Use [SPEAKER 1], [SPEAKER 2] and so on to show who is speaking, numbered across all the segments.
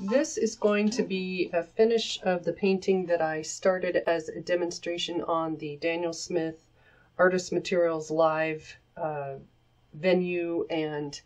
[SPEAKER 1] This is going to be a finish of the painting that I started as a demonstration on the Daniel Smith Artist Materials Live uh, venue and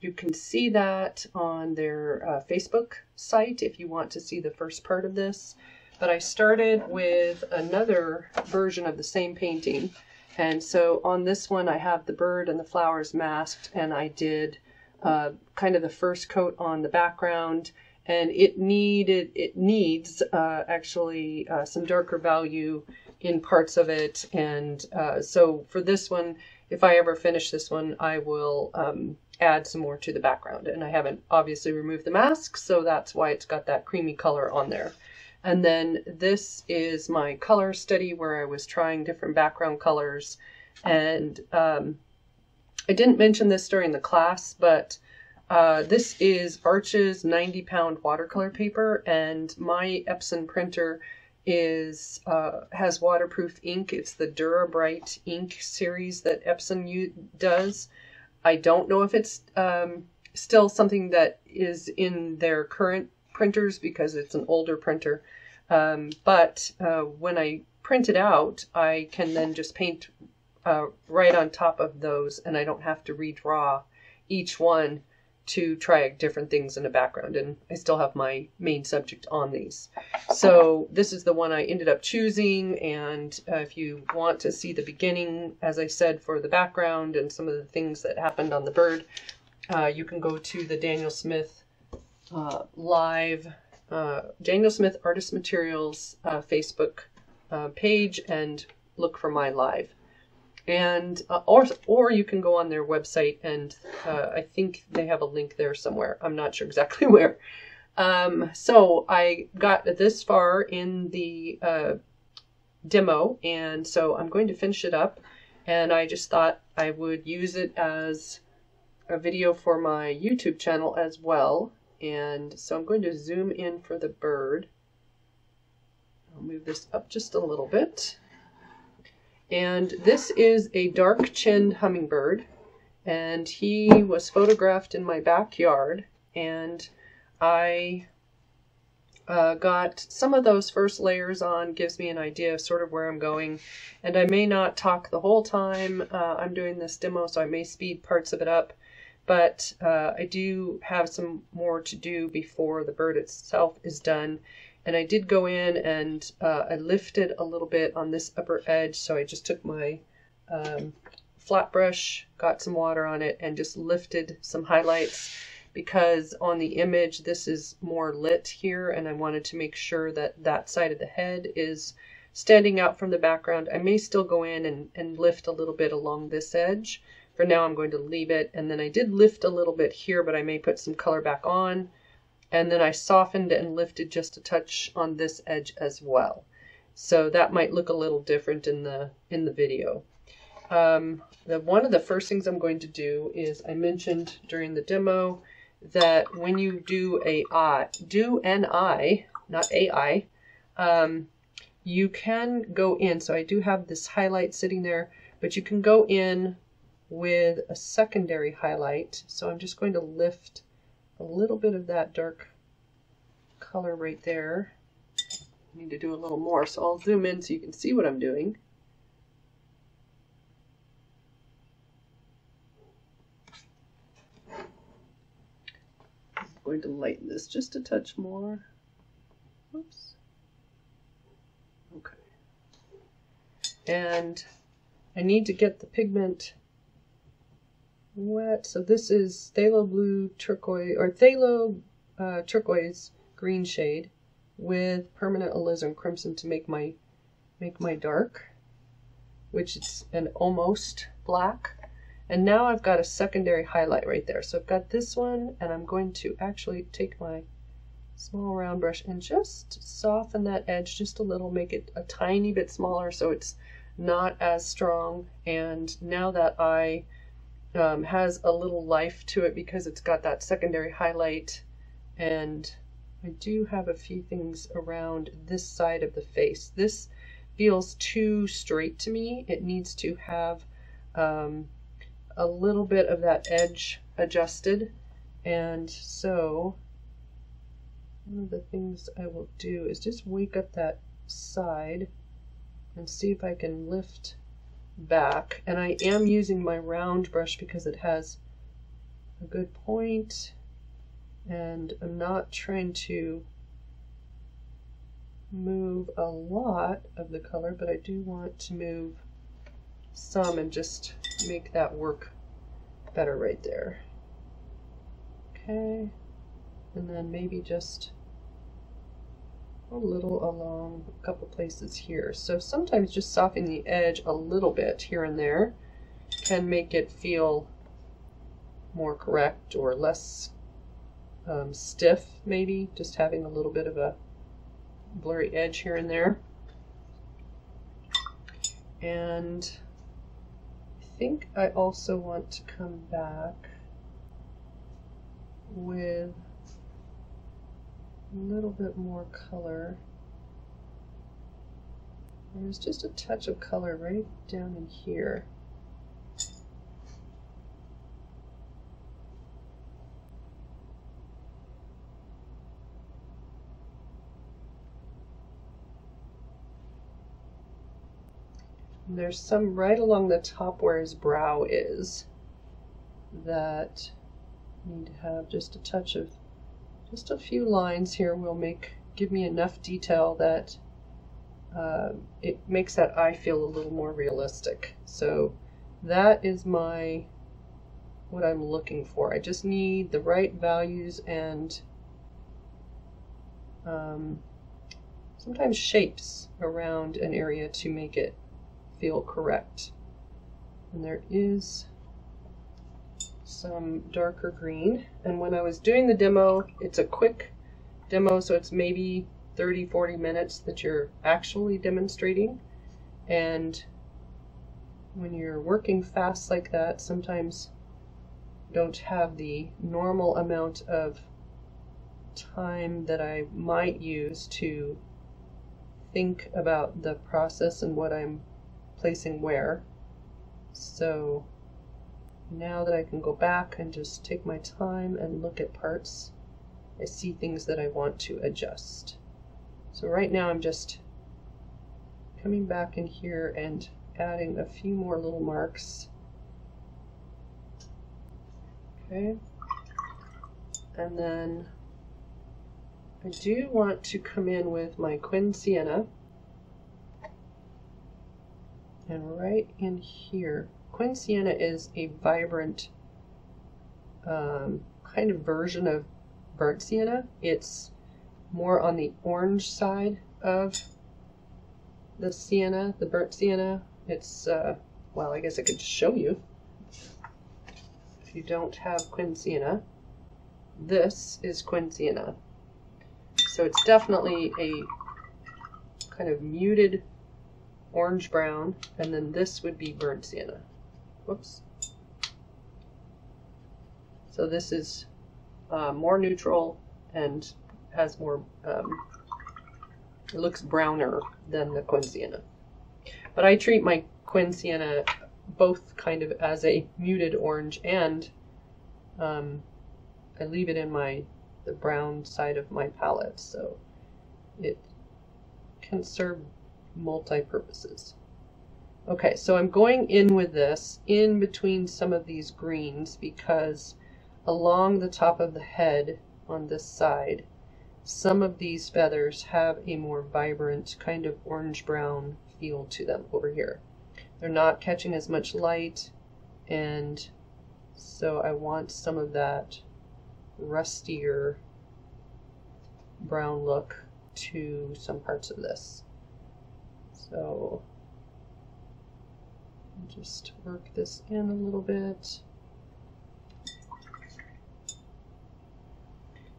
[SPEAKER 1] you can see that on their uh, Facebook site if you want to see the first part of this. But I started with another version of the same painting. And so on this one, I have the bird and the flowers masked, and I did uh, kind of the first coat on the background. And it needed it needs uh, actually uh, some darker value in parts of it. And uh, so for this one, if I ever finish this one, I will um, add some more to the background. And I haven't obviously removed the mask, so that's why it's got that creamy color on there. And then this is my color study where I was trying different background colors. And um, I didn't mention this during the class, but uh, this is Arches 90 pound watercolor paper and my Epson printer is uh, has waterproof ink. It's the Dura-Brite ink series that Epson does. I don't know if it's um, still something that is in their current printers because it's an older printer. Um, but uh, when I print it out, I can then just paint uh, right on top of those and I don't have to redraw each one to try different things in the background and I still have my main subject on these. So this is the one I ended up choosing and uh, if you want to see the beginning, as I said, for the background and some of the things that happened on the bird, uh, you can go to the Daniel Smith uh, live, uh, Daniel Smith Artist Materials uh, Facebook uh, page and look for my live and uh, or or you can go on their website and uh, I think they have a link there somewhere. I'm not sure exactly where. Um, so I got this far in the uh, demo, and so I'm going to finish it up. And I just thought I would use it as a video for my YouTube channel as well. And so I'm going to zoom in for the bird. I'll move this up just a little bit. And this is a dark-chinned hummingbird. And he was photographed in my backyard. And I uh, got some of those first layers on, gives me an idea of sort of where I'm going. And I may not talk the whole time uh, I'm doing this demo, so I may speed parts of it up. But uh, I do have some more to do before the bird itself is done. And I did go in and uh, I lifted a little bit on this upper edge. So I just took my um, flat brush, got some water on it, and just lifted some highlights because on the image this is more lit here and I wanted to make sure that that side of the head is standing out from the background. I may still go in and, and lift a little bit along this edge. For now I'm going to leave it and then I did lift a little bit here but I may put some color back on and then I softened and lifted just a touch on this edge as well. So that might look a little different in the in the video. Um, the, one of the first things I'm going to do is I mentioned during the demo that when you do a eye, do an eye, not AI, um, you can go in. So I do have this highlight sitting there, but you can go in with a secondary highlight. So I'm just going to lift a little bit of that dark color right there. I need to do a little more, so I'll zoom in so you can see what I'm doing. I'm going to lighten this just a touch more. Oops. Okay. And I need to get the pigment wet. So this is phthalo blue turquoise or phthalo uh, turquoise green shade with permanent alizarin crimson to make my make my dark, which is an almost black. And now I've got a secondary highlight right there. So I've got this one and I'm going to actually take my small round brush and just soften that edge just a little, make it a tiny bit smaller so it's not as strong. And now that eye um, has a little life to it because it's got that secondary highlight and I do have a few things around this side of the face. This feels too straight to me. It needs to have um, a little bit of that edge adjusted and so one of the things I will do is just wake up that side and see if I can lift back. And I am using my round brush because it has a good point and I'm not trying to move a lot of the color, but I do want to move some and just make that work better right there. Okay, and then maybe just a little along a couple places here. So sometimes just softening the edge a little bit here and there can make it feel more correct or less um, stiff maybe, just having a little bit of a blurry edge here and there. And I think I also want to come back with a little bit more color. There's just a touch of color right down in here. there's some right along the top where his brow is that need to have just a touch of just a few lines here will make give me enough detail that uh, it makes that eye feel a little more realistic. So that is my what I'm looking for. I just need the right values and um, sometimes shapes around an area to make it feel correct. And there is some darker green. And when I was doing the demo, it's a quick demo, so it's maybe 30, 40 minutes that you're actually demonstrating. And when you're working fast like that, sometimes don't have the normal amount of time that I might use to think about the process and what I'm placing where. So now that I can go back and just take my time and look at parts, I see things that I want to adjust. So right now I'm just coming back in here and adding a few more little marks. Okay. And then I do want to come in with my Quin Sienna and right in here, Quin Sienna is a vibrant um, kind of version of burnt sienna. It's more on the orange side of the sienna, the burnt sienna. It's, uh, well, I guess I could show you. If you don't have Quin Sienna, this is Quin Sienna. So it's definitely a kind of muted orange brown, and then this would be burnt sienna. Whoops. So this is uh, more neutral and has more, um, it looks browner than the Quin Sienna. But I treat my Quin Sienna both kind of as a muted orange and um, I leave it in my the brown side of my palette so it can serve multi-purposes. Okay, so I'm going in with this in between some of these greens because along the top of the head on this side, some of these feathers have a more vibrant kind of orange-brown feel to them over here. They're not catching as much light and so I want some of that rustier brown look to some parts of this. So just work this in a little bit.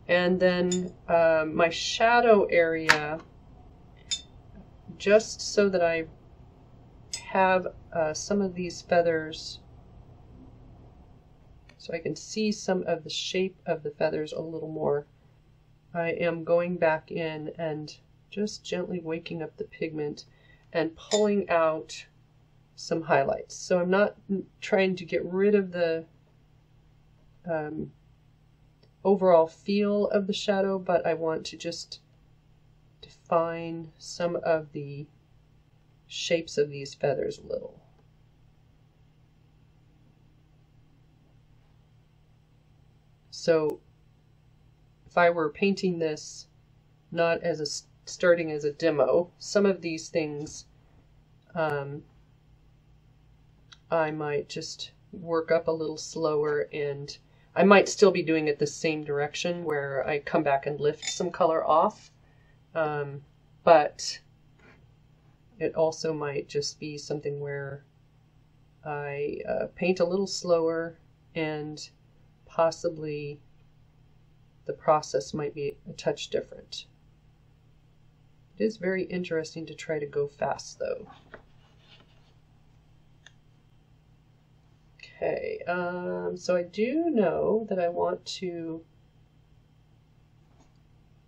[SPEAKER 1] And then uh, my shadow area, just so that I have uh, some of these feathers so I can see some of the shape of the feathers a little more. I am going back in and just gently waking up the pigment and pulling out some highlights. So I'm not trying to get rid of the um, overall feel of the shadow, but I want to just define some of the shapes of these feathers a little. So if I were painting this not as a starting as a demo, some of these things um, I might just work up a little slower and I might still be doing it the same direction where I come back and lift some color off. Um, but it also might just be something where I uh, paint a little slower and possibly the process might be a touch different. It is very interesting to try to go fast though. Okay, um, so I do know that I want to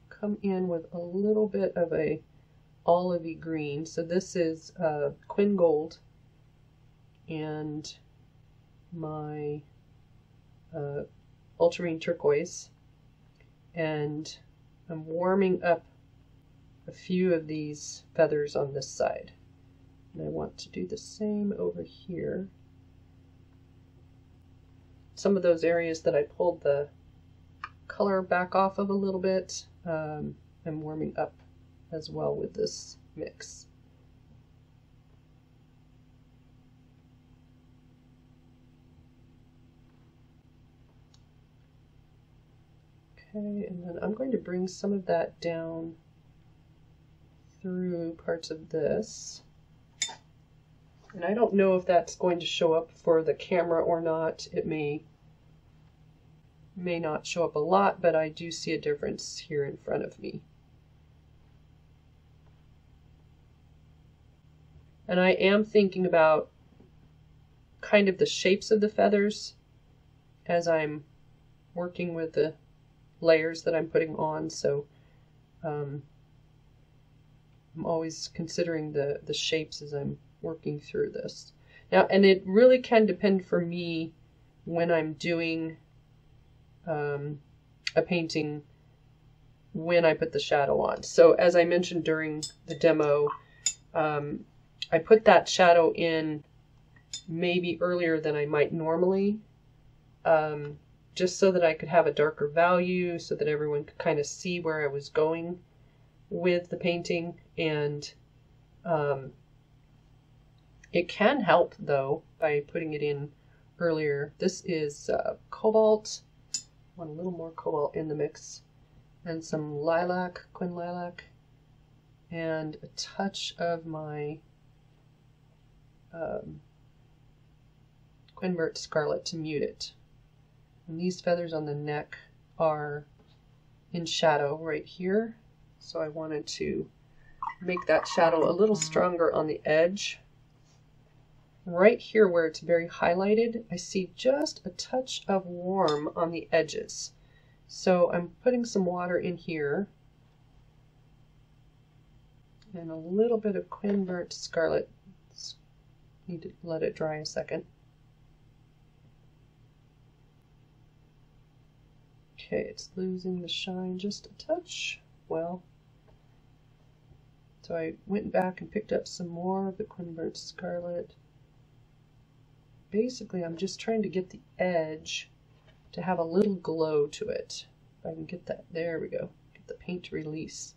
[SPEAKER 1] come in with a little bit of a olivey green. So this is uh, Quin Gold and my uh, ultramarine turquoise. And I'm warming up a few of these feathers on this side. And I want to do the same over here. Some of those areas that I pulled the color back off of a little bit, um, I'm warming up as well with this mix. Okay, and then I'm going to bring some of that down through parts of this. And I don't know if that's going to show up for the camera or not. It may may not show up a lot, but I do see a difference here in front of me. And I am thinking about kind of the shapes of the feathers as I'm working with the layers that I'm putting on. So um, I'm always considering the, the shapes as I'm working through this. Now, and it really can depend for me when I'm doing um, a painting when I put the shadow on. So as I mentioned during the demo, um, I put that shadow in maybe earlier than I might normally, um, just so that I could have a darker value, so that everyone could kind of see where I was going with the painting. And um, it can help, though, by putting it in earlier. This is uh, cobalt want a little more cobalt in the mix. And some lilac, Quin lilac, and a touch of my um, Quin Burnt Scarlet to mute it. And these feathers on the neck are in shadow right here. So I wanted to make that shadow a little stronger on the edge right here where it's very highlighted, I see just a touch of warm on the edges. So I'm putting some water in here and a little bit of Quin Burnt Scarlet. Need to let it dry a second. Okay, it's losing the shine just a touch. Well, so I went back and picked up some more of the Quin Burnt Scarlet basically I'm just trying to get the edge to have a little glow to it. If I can get that, there we go, get the paint release.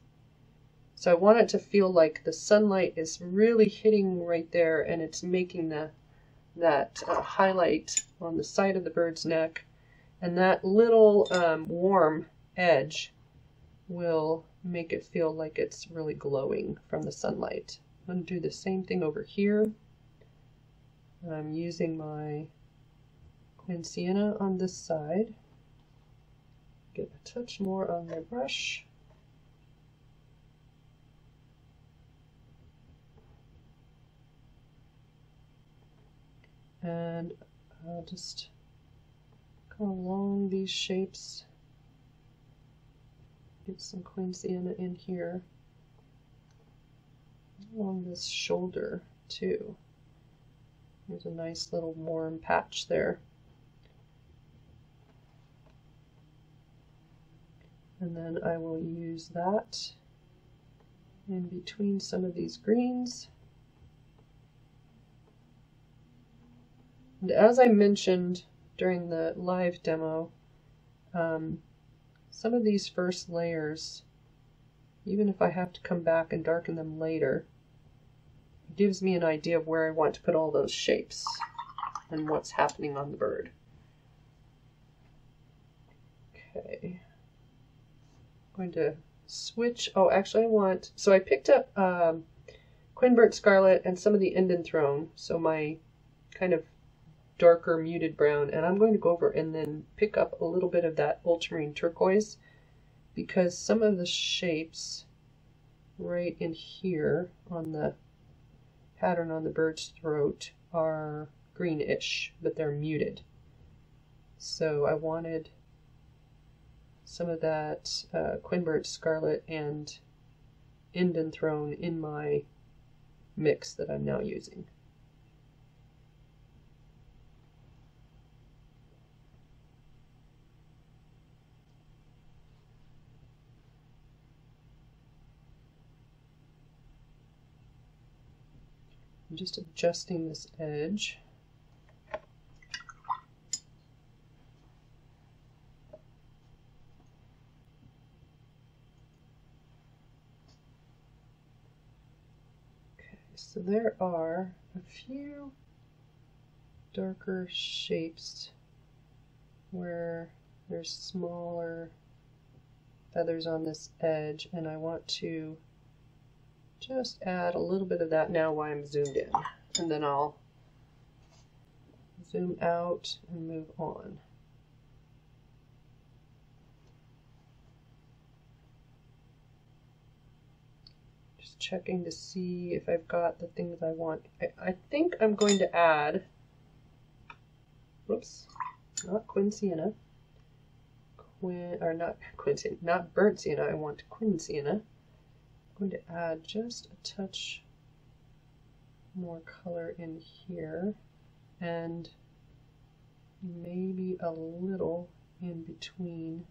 [SPEAKER 1] So I want it to feel like the sunlight is really hitting right there and it's making the that uh, highlight on the side of the bird's neck and that little um, warm edge will make it feel like it's really glowing from the sunlight. I'm going to do the same thing over here. I'm using my Quin Sienna on this side. Get a touch more on my brush. And I'll just go along these shapes. Get some Quin Sienna in here. Along this shoulder too. There's a nice little warm patch there. And then I will use that in between some of these greens. And as I mentioned during the live demo, um, some of these first layers, even if I have to come back and darken them later, gives me an idea of where I want to put all those shapes and what's happening on the bird. Okay. I'm going to switch. Oh, actually I want, so I picked up um, Quin Burnt Scarlet and some of the Indanthrone, so my kind of darker muted brown, and I'm going to go over and then pick up a little bit of that ultramarine turquoise because some of the shapes right in here on the pattern on the bird's throat are greenish, but they're muted. So I wanted some of that uh, Scarlet and Indanthrone in my mix that I'm now using. I'm just adjusting this edge. Okay, so there are a few darker shapes where there's smaller feathers on this edge and I want to just add a little bit of that now while I'm zoomed in. And then I'll zoom out and move on. Just checking to see if I've got the things I want. I, I think I'm going to add, whoops, not Quin Sienna, Quin, or not Quin Sienna, not Burnt Sienna, I want Quin Sienna going to add just a touch more color in here and maybe a little in between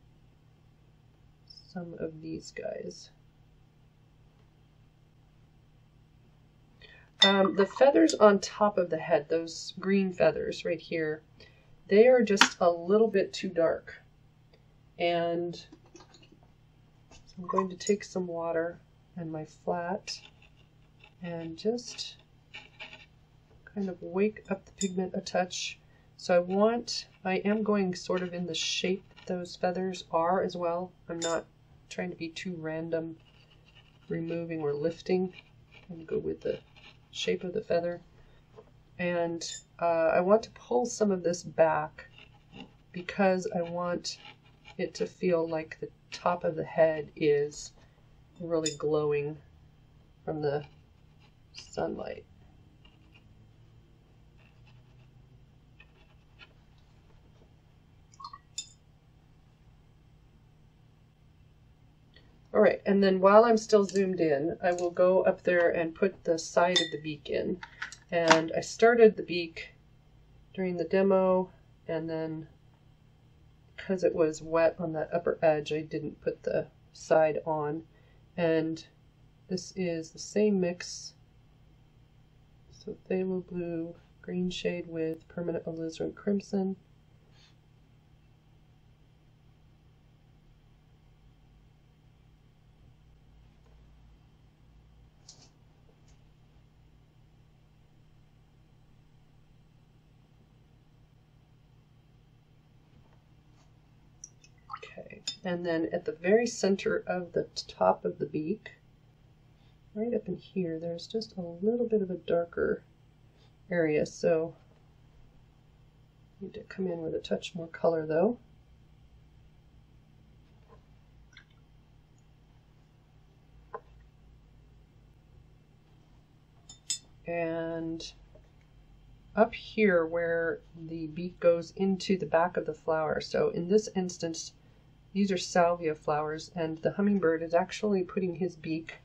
[SPEAKER 1] some of these guys. Um, the feathers on top of the head, those green feathers right here, they are just a little bit too dark. And I'm going to take some water and my flat and just kind of wake up the pigment a touch. So I want, I am going sort of in the shape those feathers are as well. I'm not trying to be too random removing or lifting. I'm go with the shape of the feather. And uh, I want to pull some of this back because I want it to feel like the top of the head is really glowing from the sunlight. All right, and then while I'm still zoomed in, I will go up there and put the side of the beak in. And I started the beak during the demo, and then because it was wet on that upper edge, I didn't put the side on and this is the same mix. So phthalo blue green shade with permanent alizarin crimson And then at the very center of the top of the beak, right up in here, there's just a little bit of a darker area. So need to come in with a touch more color though. And up here where the beak goes into the back of the flower. So in this instance, these are salvia flowers, and the hummingbird is actually putting his beak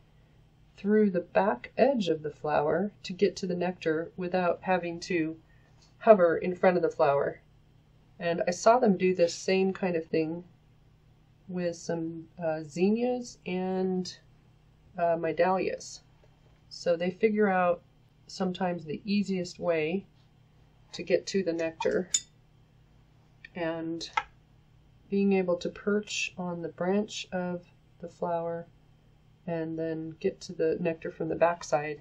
[SPEAKER 1] through the back edge of the flower to get to the nectar without having to hover in front of the flower. And I saw them do this same kind of thing with some uh, zinnias and uh, my dahlias. So they figure out sometimes the easiest way to get to the nectar and being able to perch on the branch of the flower and then get to the nectar from the backside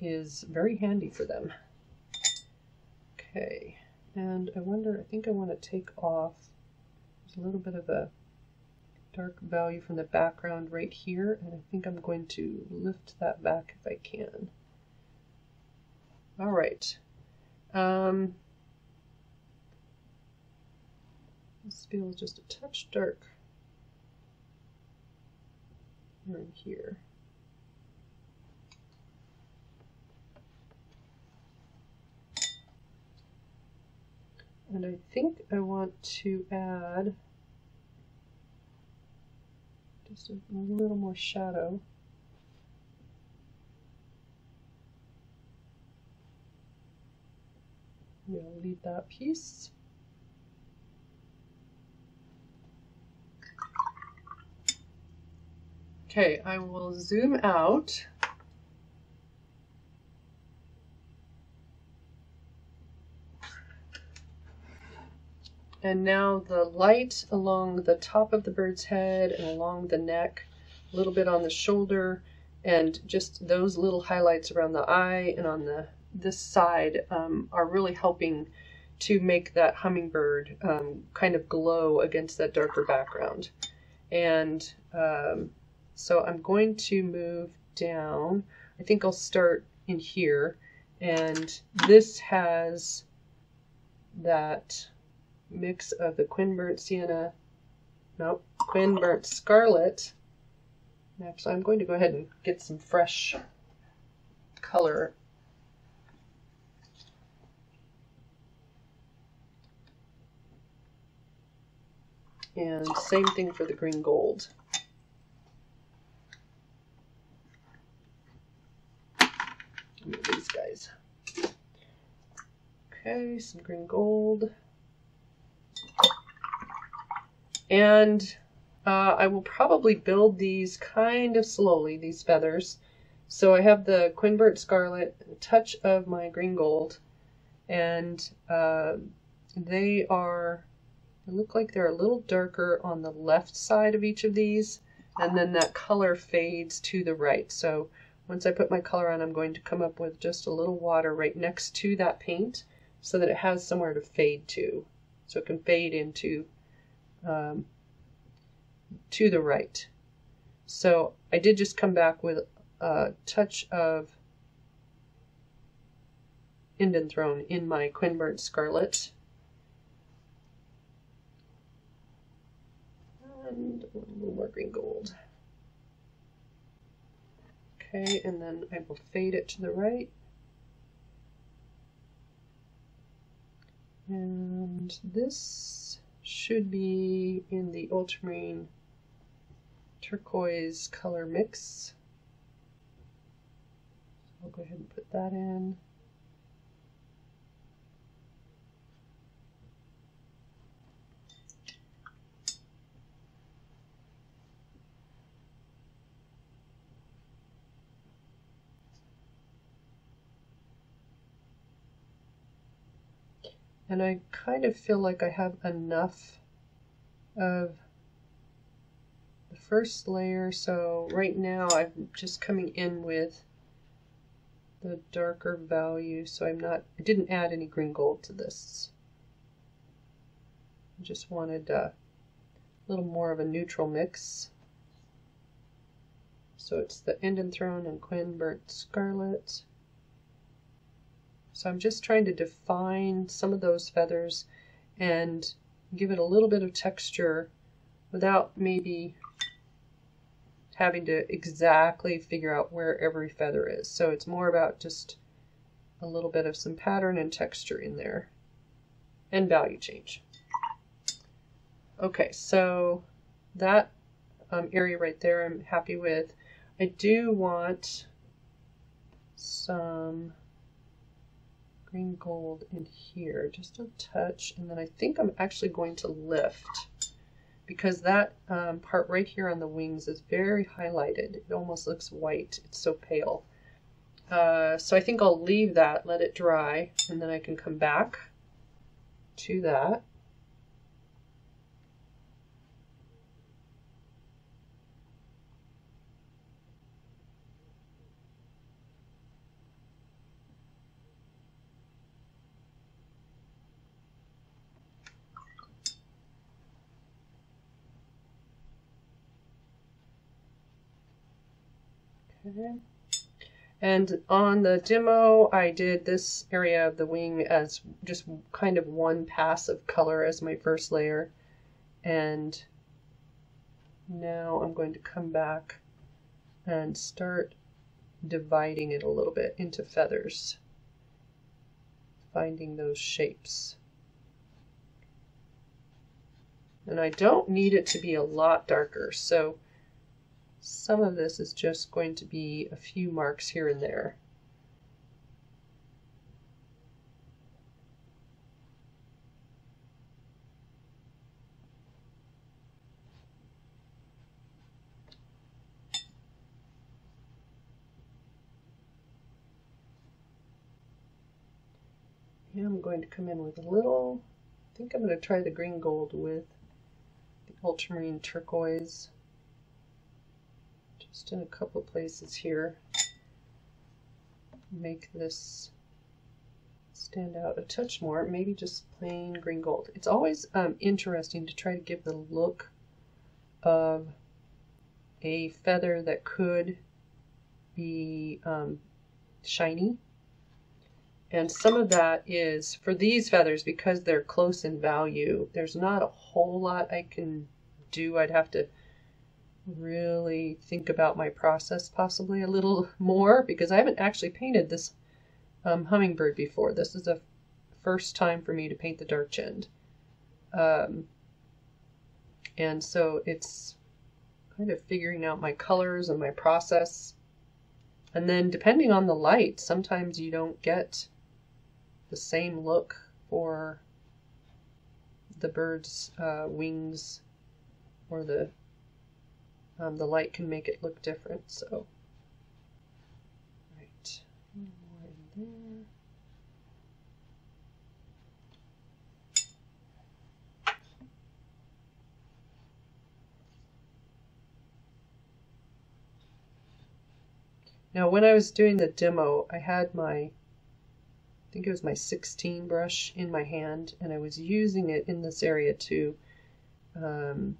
[SPEAKER 1] is very handy for them. Okay, and I wonder, I think I want to take off, there's a little bit of a dark value from the background right here, and I think I'm going to lift that back if I can. All right. Um, this feels just a touch dark right here. And I think I want to add just a little more shadow. We'll leave that piece. Okay, I will zoom out. And now the light along the top of the bird's head and along the neck, a little bit on the shoulder, and just those little highlights around the eye and on the this side um, are really helping to make that hummingbird um, kind of glow against that darker background. And um, so I'm going to move down. I think I'll start in here. And this has that mix of the Quin Burnt Sienna, nope, Quin Burnt Scarlet. Actually, I'm going to go ahead and get some fresh color. And same thing for the green gold. These guys. Okay, some green gold. And uh, I will probably build these kind of slowly, these feathers. So I have the Quin Burnt Scarlet, a touch of my green gold, and uh, they are, they look like they're a little darker on the left side of each of these, and then that color fades to the right. So once I put my color on, I'm going to come up with just a little water right next to that paint so that it has somewhere to fade to. So it can fade into um, to the right. So I did just come back with a touch of Indanthrone in my Quin Burnt Scarlet. And a little more green gold. Okay, and then I will fade it to the right. And this should be in the ultramarine turquoise color mix. So I'll go ahead and put that in. And I kind of feel like I have enough of the first layer. So right now I'm just coming in with the darker value. So I'm not, I didn't add any green gold to this. I just wanted a little more of a neutral mix. So it's the Indanthrone and Quin Burnt Scarlet. So I'm just trying to define some of those feathers and give it a little bit of texture without maybe having to exactly figure out where every feather is. So it's more about just a little bit of some pattern and texture in there and value change. Okay, so that um, area right there I'm happy with. I do want some green gold in here, just a touch, and then I think I'm actually going to lift because that um, part right here on the wings is very highlighted. It almost looks white. It's so pale. Uh, so I think I'll leave that, let it dry, and then I can come back to that. Okay. And on the demo, I did this area of the wing as just kind of one pass of color as my first layer. And now I'm going to come back and start dividing it a little bit into feathers, finding those shapes. And I don't need it to be a lot darker, so some of this is just going to be a few marks here and there. I'm going to come in with a little, I think I'm going to try the green gold with the ultramarine turquoise just in a couple places here. Make this stand out a touch more, maybe just plain green gold. It's always um, interesting to try to give the look of a feather that could be um, shiny. And some of that is, for these feathers, because they're close in value, there's not a whole lot I can do. I'd have to really think about my process possibly a little more because I haven't actually painted this um, hummingbird before. This is the first time for me to paint the dark chinned. Um, and so it's kind of figuring out my colors and my process. And then depending on the light, sometimes you don't get the same look for the bird's uh, wings or the um, the light can make it look different. So, right, more in there. Now, when I was doing the demo, I had my, I think it was my 16 brush in my hand, and I was using it in this area to um,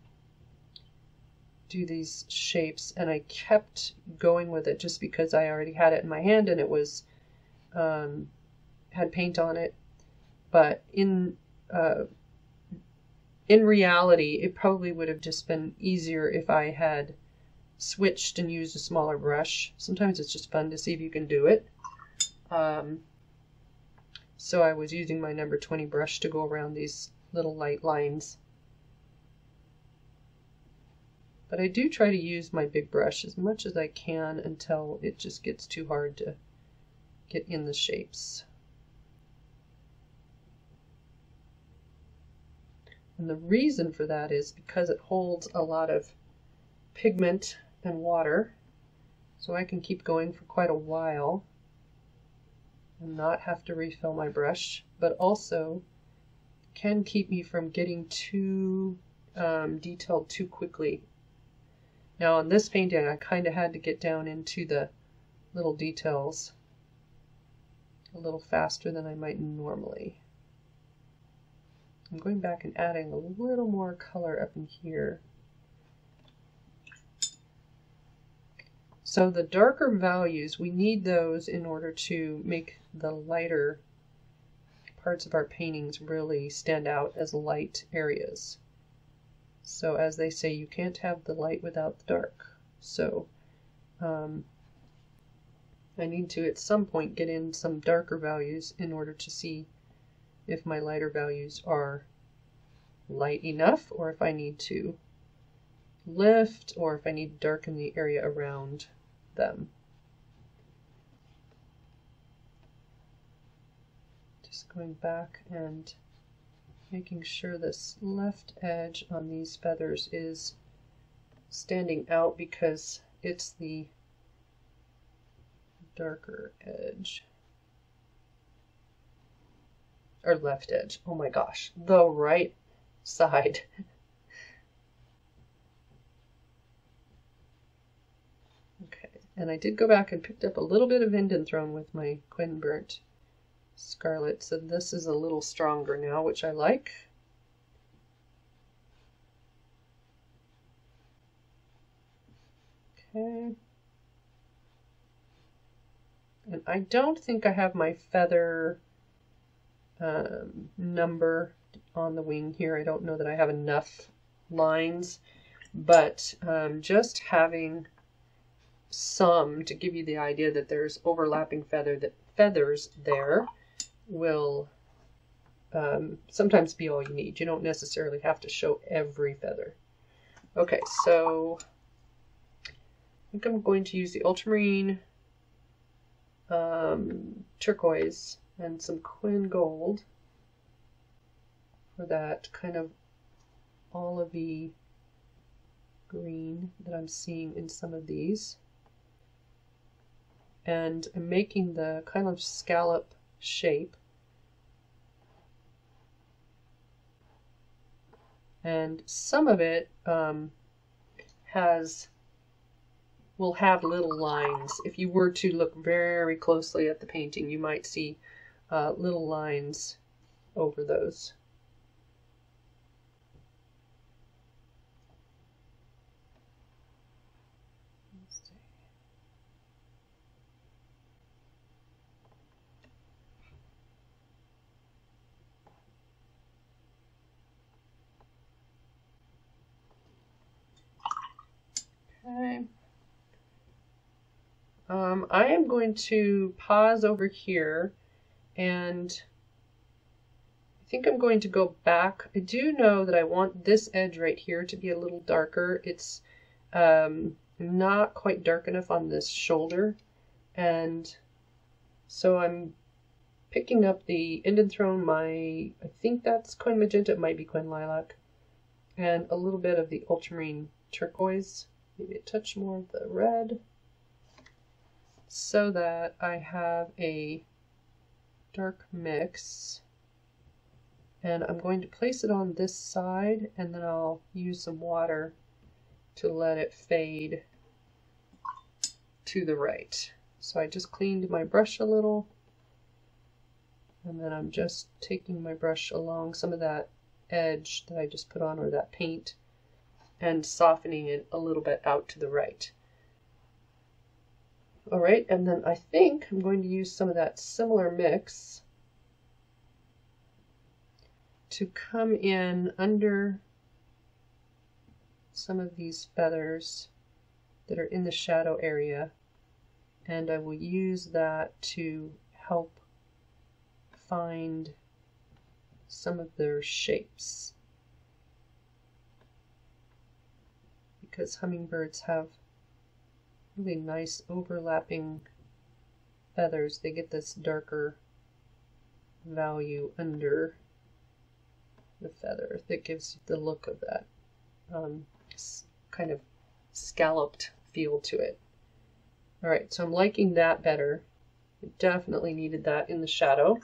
[SPEAKER 1] do these shapes and I kept going with it just because I already had it in my hand and it was um, had paint on it. But in uh, in reality it probably would have just been easier if I had switched and used a smaller brush. Sometimes it's just fun to see if you can do it. Um, so I was using my number 20 brush to go around these little light lines But I do try to use my big brush as much as I can until it just gets too hard to get in the shapes. And the reason for that is because it holds a lot of pigment and water, so I can keep going for quite a while and not have to refill my brush, but also can keep me from getting too um, detailed too quickly now on this painting I kind of had to get down into the little details a little faster than I might normally. I'm going back and adding a little more color up in here. So the darker values, we need those in order to make the lighter parts of our paintings really stand out as light areas. So as they say, you can't have the light without the dark. So um, I need to at some point get in some darker values in order to see if my lighter values are light enough or if I need to lift or if I need to darken the area around them. Just going back and making sure this left edge on these feathers is standing out because it's the darker edge. Or left edge. Oh my gosh. The right side. okay. And I did go back and picked up a little bit of Indanthrone with my Quin Scarlet. So this is a little stronger now, which I like. Okay. And I don't think I have my feather um, number on the wing here. I don't know that I have enough lines, but um, just having some to give you the idea that there's overlapping feather that feathers there will um, sometimes be all you need. You don't necessarily have to show every feather. Okay, so I think I'm going to use the ultramarine um, turquoise and some Quin Gold for that kind of olivey green that I'm seeing in some of these. And I'm making the kind of scallop shape. And some of it um, has will have little lines. If you were to look very closely at the painting, you might see uh, little lines over those. Okay. Um, I am going to pause over here and I think I'm going to go back. I do know that I want this edge right here to be a little darker. It's um, not quite dark enough on this shoulder and so I'm picking up the Indanthrone, my, I think that's Quin Magenta, it might be Quin Lilac, and a little bit of the Ultramarine Turquoise, maybe a touch more of the red so that I have a dark mix and I'm going to place it on this side and then I'll use some water to let it fade to the right. So I just cleaned my brush a little and then I'm just taking my brush along some of that edge that I just put on or that paint and softening it a little bit out to the right. All right, and then I think I'm going to use some of that similar mix to come in under some of these feathers that are in the shadow area. And I will use that to help find some of their shapes. Because hummingbirds have really nice overlapping feathers. They get this darker value under the feather that gives the look of that um, kind of scalloped feel to it. All right, so I'm liking that better. definitely needed that in the shadow.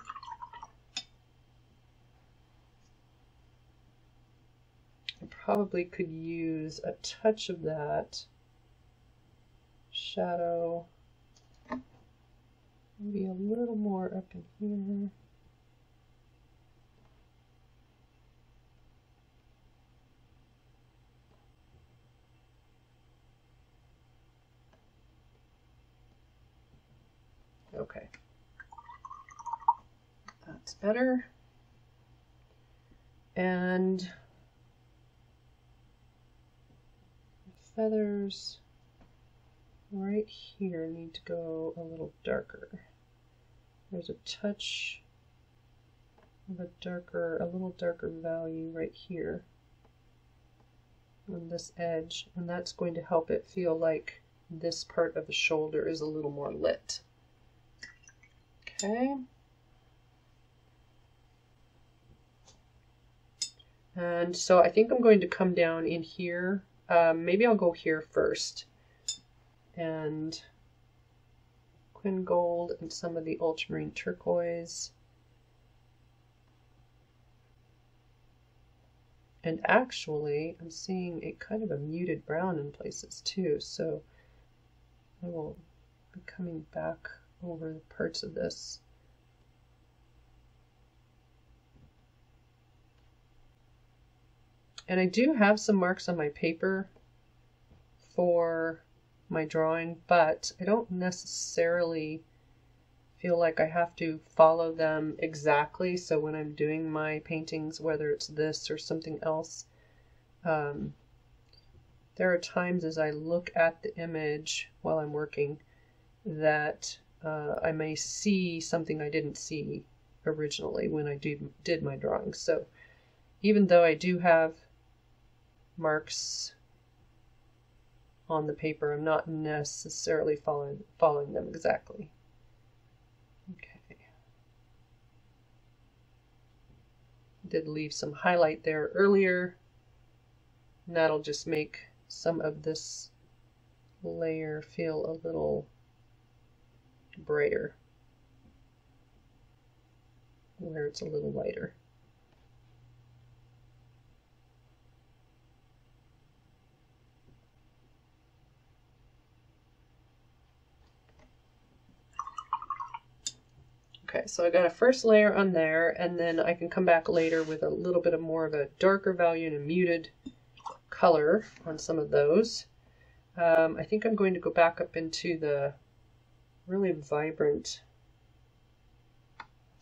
[SPEAKER 1] I probably could use a touch of that shadow. Maybe a little more up in here. Okay. That's better. And feathers right here need to go a little darker. There's a touch of a darker, a little darker value right here on this edge, and that's going to help it feel like this part of the shoulder is a little more lit. Okay. And so I think I'm going to come down in here. Um, maybe I'll go here first. And Quin Gold and some of the ultramarine turquoise. And actually, I'm seeing a kind of a muted brown in places too, so I will be coming back over the parts of this. And I do have some marks on my paper for my drawing, but I don't necessarily feel like I have to follow them exactly. So when I'm doing my paintings, whether it's this or something else, um, there are times as I look at the image while I'm working that uh, I may see something I didn't see originally when I did, did my drawing. So even though I do have marks on the paper, I'm not necessarily following, following them exactly. Okay. Did leave some highlight there earlier. And that'll just make some of this layer feel a little brighter where it's a little lighter. Okay, so I got a first layer on there, and then I can come back later with a little bit of more of a darker value and a muted color on some of those. Um, I think I'm going to go back up into the really vibrant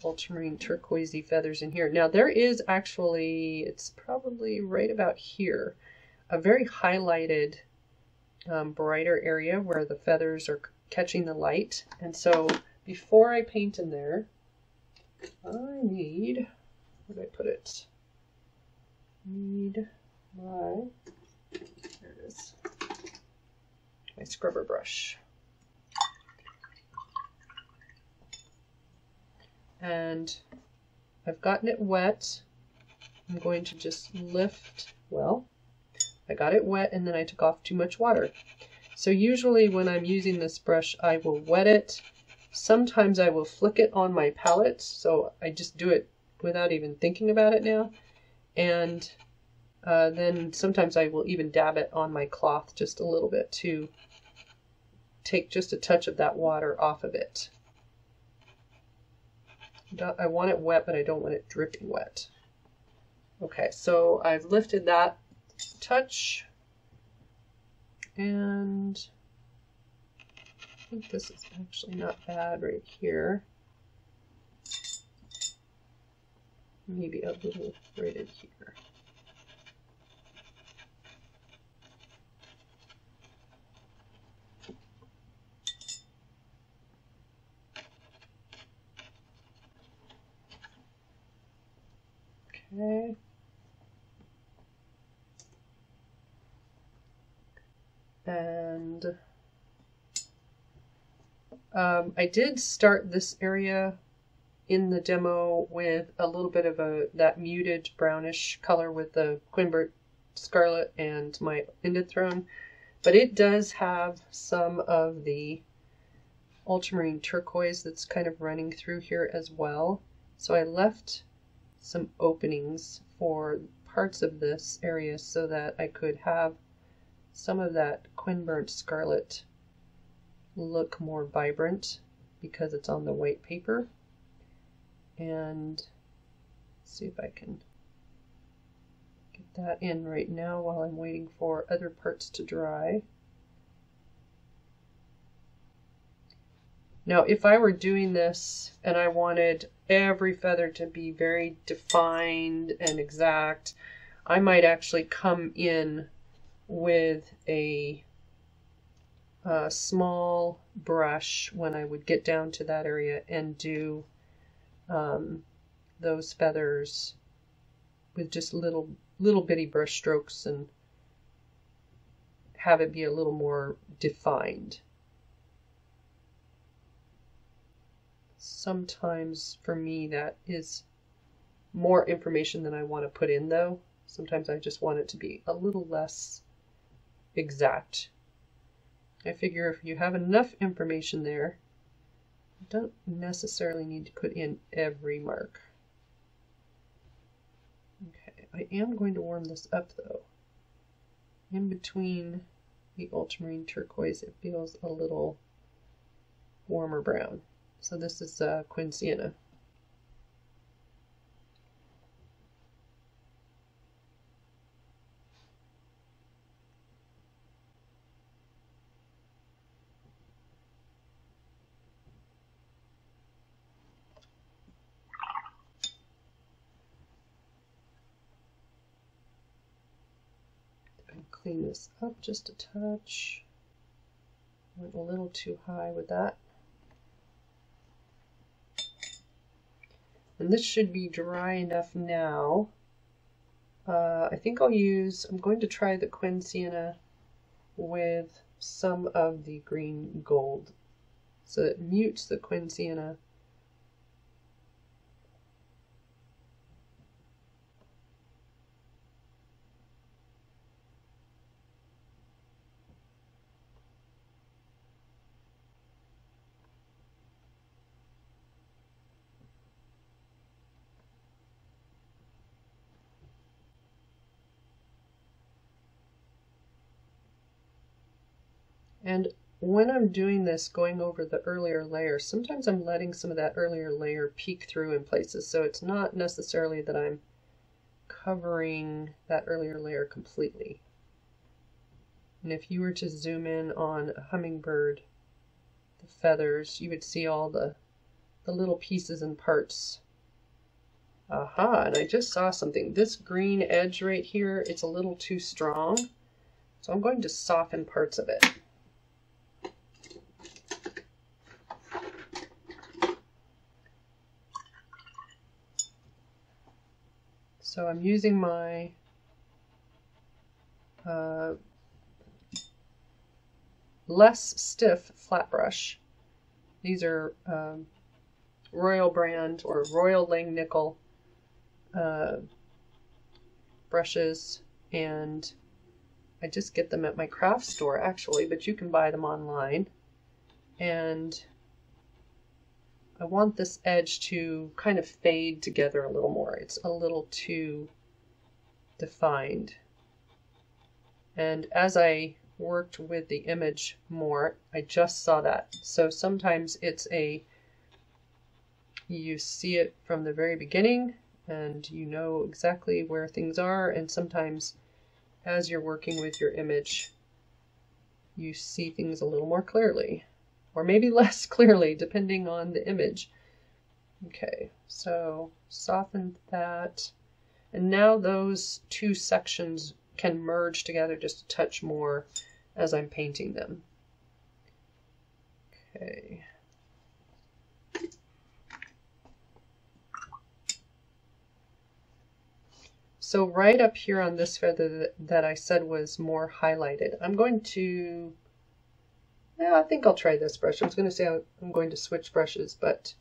[SPEAKER 1] ultramarine turquoisey feathers in here. Now there is actually, it's probably right about here, a very highlighted um, brighter area where the feathers are catching the light. And so before I paint in there, I need, where did I put it? Need my, there it is, my scrubber brush. And I've gotten it wet. I'm going to just lift, well, I got it wet and then I took off too much water. So usually when I'm using this brush, I will wet it Sometimes I will flick it on my palette, so I just do it without even thinking about it now. And uh, then sometimes I will even dab it on my cloth just a little bit to take just a touch of that water off of it. I want it wet, but I don't want it dripping wet. Okay, so I've lifted that touch and I think this is actually not bad right here. Maybe a little right in here. Okay. And um, I did start this area in the demo with a little bit of a that muted brownish color with the Quinburnt Scarlet and my Indanthrone, but it does have some of the ultramarine turquoise that's kind of running through here as well. So I left some openings for parts of this area so that I could have some of that Quinburnt Scarlet look more vibrant because it's on the white paper. And see if I can get that in right now while I'm waiting for other parts to dry. Now, if I were doing this and I wanted every feather to be very defined and exact, I might actually come in with a a small brush when I would get down to that area and do um, those feathers with just little little bitty brush strokes and have it be a little more defined. Sometimes for me that is more information than I want to put in though. Sometimes I just want it to be a little less exact. I figure if you have enough information there, you don't necessarily need to put in every mark. Okay, I am going to warm this up though. In between the ultramarine turquoise, it feels a little warmer brown. So this is uh, Quin Clean this up just a touch. Went a little too high with that. And this should be dry enough now. Uh, I think I'll use, I'm going to try the Quin Sienna with some of the green gold. So it mutes the Quin And when I'm doing this, going over the earlier layer, sometimes I'm letting some of that earlier layer peek through in places. So it's not necessarily that I'm covering that earlier layer completely. And if you were to zoom in on a hummingbird, the feathers, you would see all the, the little pieces and parts. Aha, and I just saw something. This green edge right here, it's a little too strong. So I'm going to soften parts of it. So I'm using my uh, less stiff flat brush. These are um, Royal brand or Royal Langnickel uh, brushes and I just get them at my craft store actually, but you can buy them online. And I want this edge to kind of fade together a little more. It's a little too defined. And as I worked with the image more, I just saw that. So sometimes it's a, you see it from the very beginning and you know exactly where things are. And sometimes as you're working with your image, you see things a little more clearly or maybe less clearly depending on the image. Okay, so soften that. And now those two sections can merge together just a touch more as I'm painting them. Okay. So right up here on this feather that I said was more highlighted, I'm going to yeah, I think I'll try this brush. I was going to say I'm going to switch brushes, but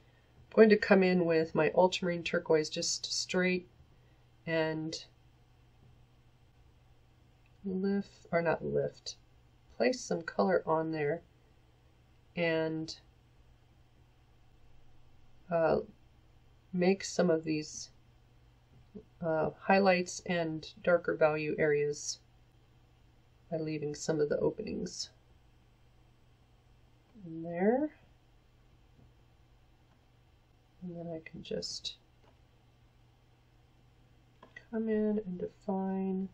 [SPEAKER 1] I'm going to come in with my ultramarine turquoise just straight and lift, or not lift, place some color on there and uh, make some of these uh, highlights and darker value areas by leaving some of the openings in there. And then I can just come in and define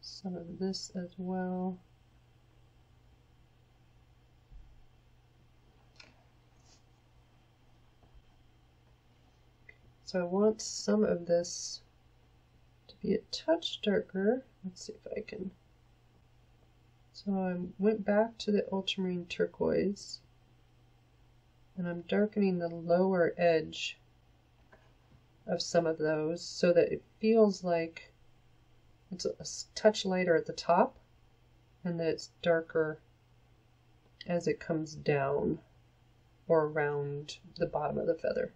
[SPEAKER 1] some of this as well. So I want some of this to be a touch darker. Let's see if I can so I went back to the ultramarine turquoise and I'm darkening the lower edge of some of those so that it feels like it's a touch lighter at the top and that it's darker as it comes down or around the bottom of the feather.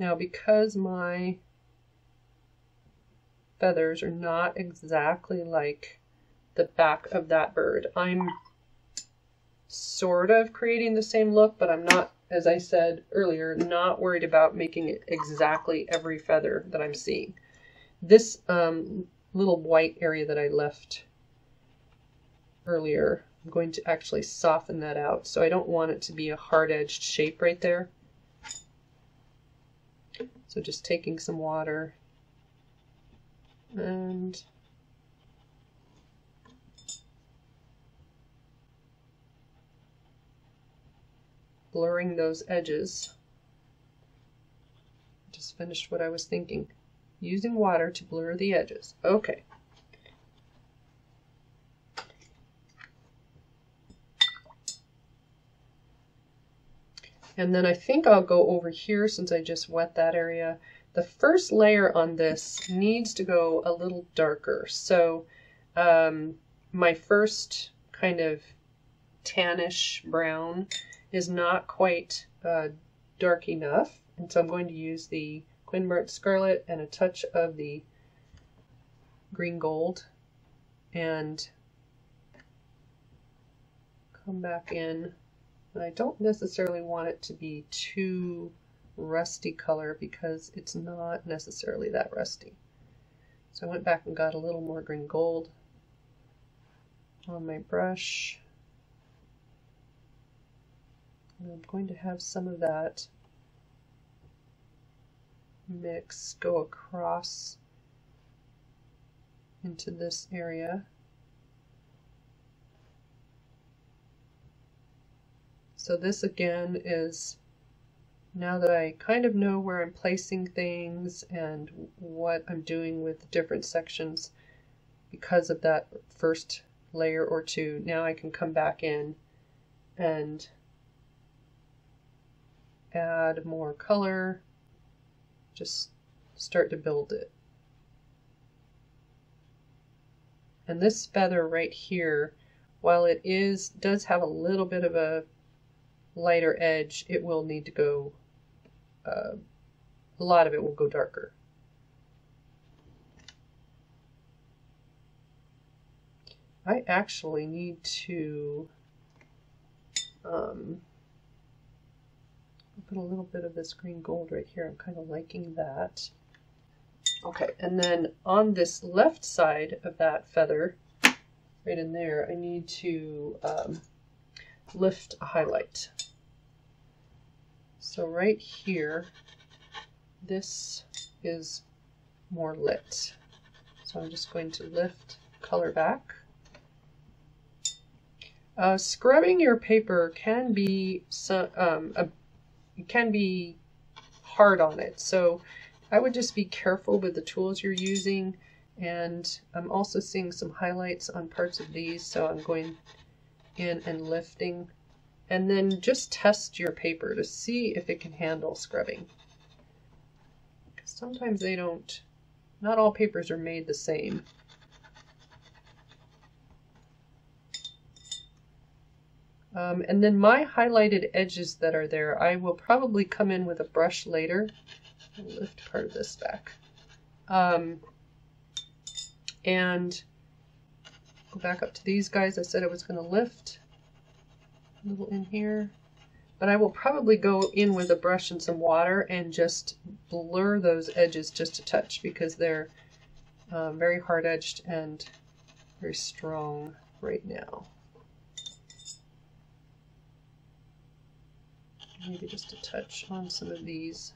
[SPEAKER 1] Now because my feathers are not exactly like the back of that bird, I'm sort of creating the same look, but I'm not, as I said earlier, not worried about making it exactly every feather that I'm seeing. This um, little white area that I left earlier, I'm going to actually soften that out. So I don't want it to be a hard-edged shape right there. So just taking some water and blurring those edges. Just finished what I was thinking. Using water to blur the edges. Okay. And then I think I'll go over here since I just wet that area. The first layer on this needs to go a little darker. So um, my first kind of tannish brown is not quite uh, dark enough. And so I'm going to use the Quin Burnt Scarlet and a touch of the green gold and come back in. And I don't necessarily want it to be too rusty color because it's not necessarily that rusty. So I went back and got a little more green gold on my brush. And I'm going to have some of that mix go across into this area. So this again is now that I kind of know where I'm placing things and what I'm doing with different sections because of that first layer or two, now I can come back in and add more color, just start to build it. And this feather right here, while it is does have a little bit of a lighter edge, it will need to go, uh, a lot of it will go darker. I actually need to um, put a little bit of this green gold right here. I'm kind of liking that. Okay, and then on this left side of that feather, right in there, I need to um, lift a highlight. So right here, this is more lit. So I'm just going to lift color back. Uh, scrubbing your paper can be some, um, a can be hard on it. So I would just be careful with the tools you're using. And I'm also seeing some highlights on parts of these. So I'm going in and lifting. And then just test your paper to see if it can handle scrubbing. Because sometimes they don't, not all papers are made the same. Um, and then my highlighted edges that are there, I will probably come in with a brush later. I'll lift part of this back. Um, and go back up to these guys. I said I was going to lift a little in here. But I will probably go in with a brush and some water and just blur those edges just a touch because they're um, very hard edged and very strong right now. maybe just a touch on some of these.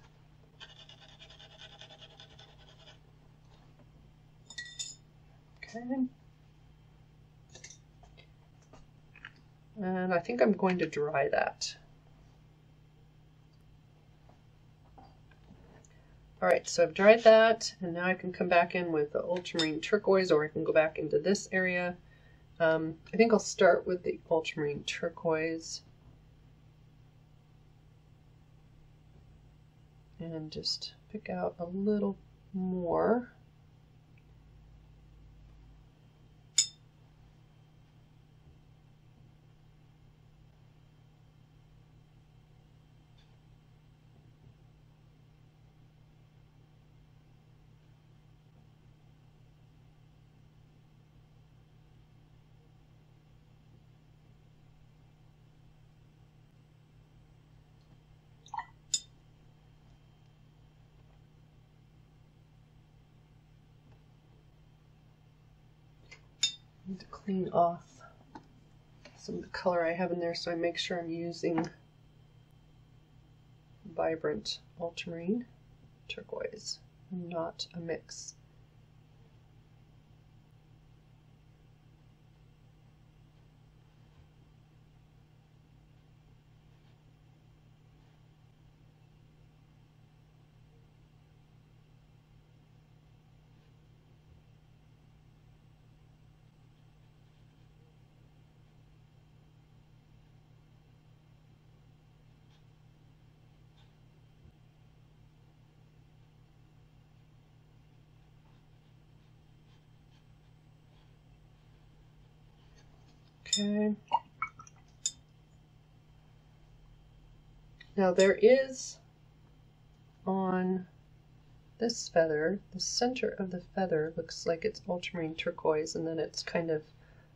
[SPEAKER 1] Okay. And I think I'm going to dry that. All right, so I've dried that, and now I can come back in with the ultramarine turquoise, or I can go back into this area. Um, I think I'll start with the ultramarine turquoise. and just pick out a little more. Clean off some of the color I have in there so I make sure I'm using vibrant ultramarine turquoise, not a mix. Okay. Now there is on this feather, the center of the feather looks like it's ultramarine turquoise and then it's kind of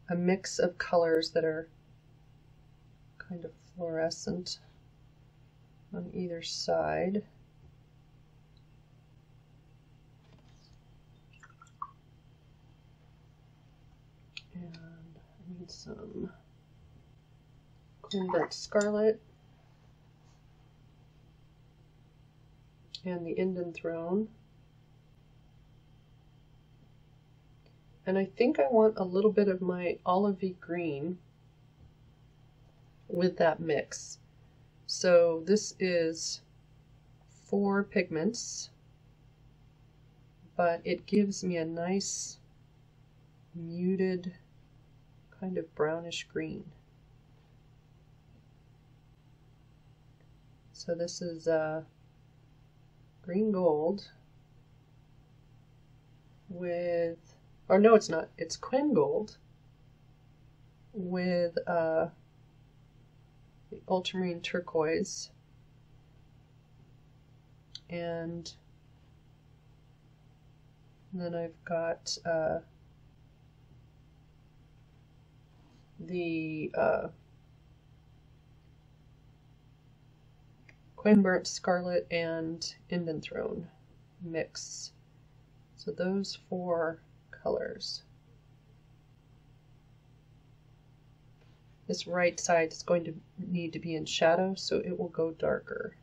[SPEAKER 1] a mix of colors that are kind of fluorescent on either side. Some Quin Scarlet and the Indanthrone. And I think I want a little bit of my olivey green with that mix. So this is four pigments, but it gives me a nice muted kind of brownish green. So this is uh, green gold with, or no it's not, it's Quin gold with uh, the ultramarine turquoise and then I've got uh, the uh, Quin Burnt Scarlet and Indanthrone mix. So those four colors. This right side is going to need to be in shadow, so it will go darker.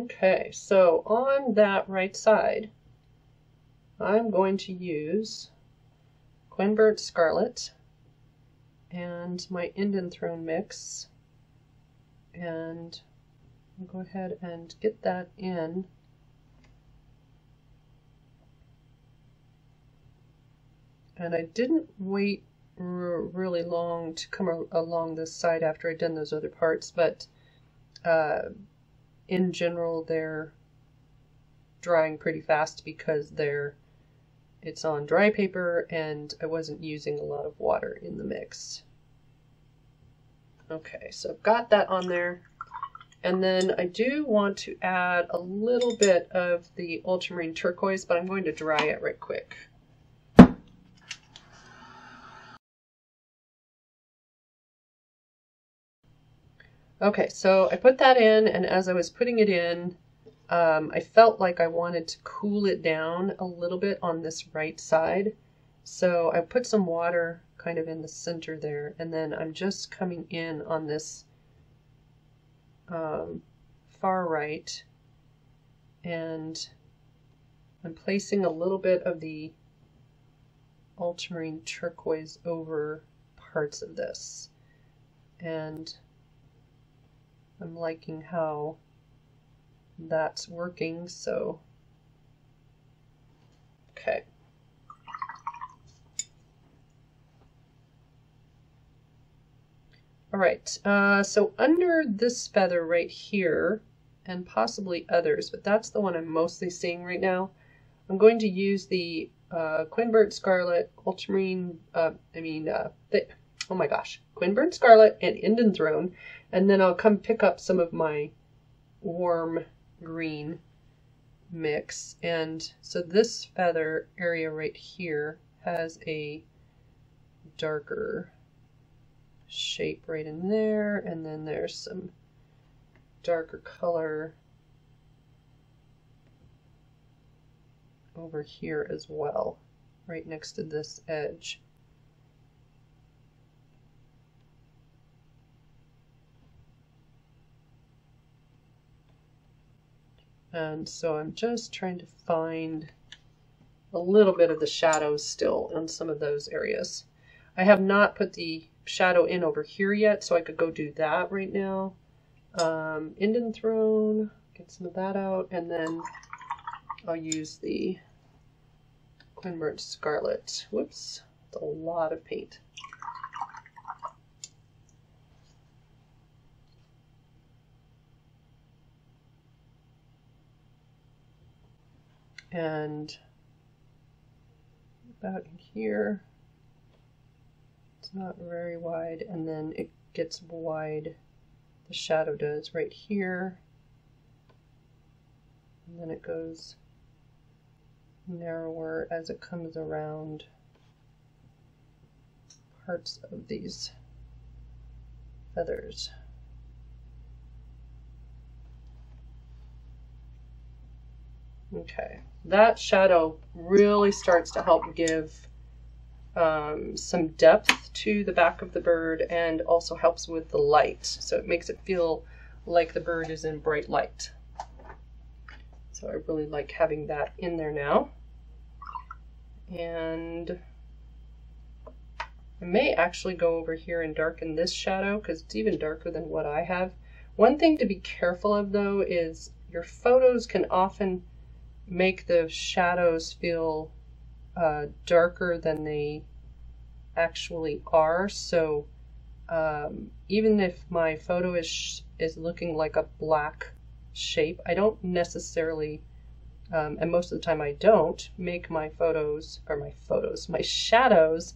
[SPEAKER 1] Okay, so on that right side, I'm going to use Quin Burnt Scarlet and my Indanthrone mix. And I'll go ahead and get that in. And I didn't wait really long to come along this side after I'd done those other parts, but uh, in general, they're drying pretty fast because they're it's on dry paper and I wasn't using a lot of water in the mix. Okay, so I've got that on there. And then I do want to add a little bit of the ultramarine turquoise, but I'm going to dry it right quick. Okay, so I put that in, and as I was putting it in, um, I felt like I wanted to cool it down a little bit on this right side. So I put some water kind of in the center there, and then I'm just coming in on this um, far right, and I'm placing a little bit of the ultramarine turquoise over parts of this. And I'm liking how that's working, so okay. All right, uh, so under this feather right here, and possibly others, but that's the one I'm mostly seeing right now, I'm going to use the uh, Quinburnt Scarlet, Ultramarine, uh, I mean, uh, oh my gosh, Quinburnt Scarlet and Indanthrone. and then I'll come pick up some of my warm green mix. And so this feather area right here has a darker shape right in there, and then there's some darker color over here as well, right next to this edge. And so I'm just trying to find a little bit of the shadows still on some of those areas. I have not put the shadow in over here yet, so I could go do that right now. Um, Indanthrone, get some of that out, and then I'll use the Quinburnt Scarlet. Whoops, it's a lot of paint. And about here. It's not very wide and then it gets wide. The shadow does right here. And then it goes narrower as it comes around parts of these feathers. Okay, that shadow really starts to help give um, some depth to the back of the bird and also helps with the light. So it makes it feel like the bird is in bright light. So I really like having that in there now. And I may actually go over here and darken this shadow because it's even darker than what I have. One thing to be careful of though is your photos can often make the shadows feel uh, darker than they actually are. So um, even if my photo is is looking like a black shape, I don't necessarily, um, and most of the time I don't, make my photos or my photos, my shadows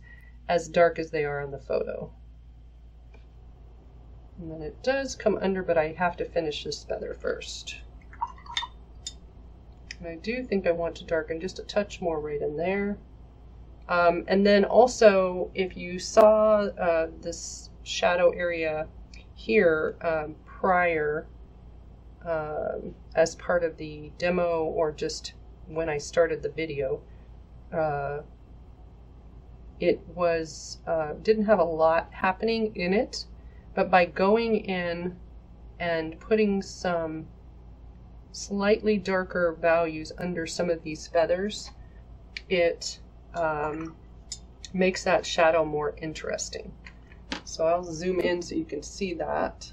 [SPEAKER 1] as dark as they are on the photo. And then it does come under, but I have to finish this feather first. And I do think I want to darken just a touch more right in there. Um, and then also, if you saw uh, this shadow area here um, prior um, as part of the demo or just when I started the video, uh, it was uh, didn't have a lot happening in it, but by going in and putting some slightly darker values under some of these feathers, it um, makes that shadow more interesting. So I'll zoom in so you can see that.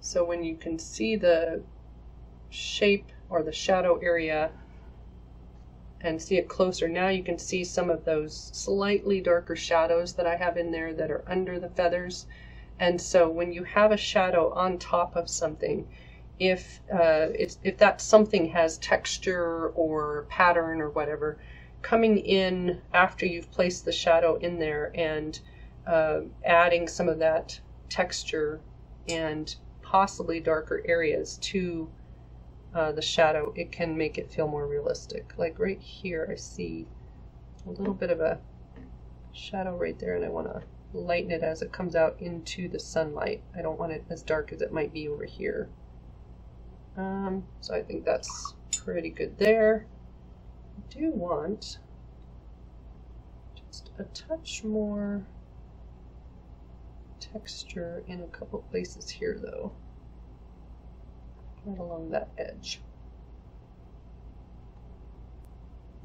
[SPEAKER 1] So when you can see the shape or the shadow area and see it closer, now you can see some of those slightly darker shadows that I have in there that are under the feathers. And so when you have a shadow on top of something, if uh, if that something has texture or pattern or whatever, coming in after you've placed the shadow in there and uh, adding some of that texture and possibly darker areas to uh, the shadow, it can make it feel more realistic. Like right here, I see a little bit of a shadow right there, and I want to lighten it as it comes out into the sunlight. I don't want it as dark as it might be over here. Um, so I think that's pretty good there. I do want just a touch more texture in a couple places here though, right along that edge.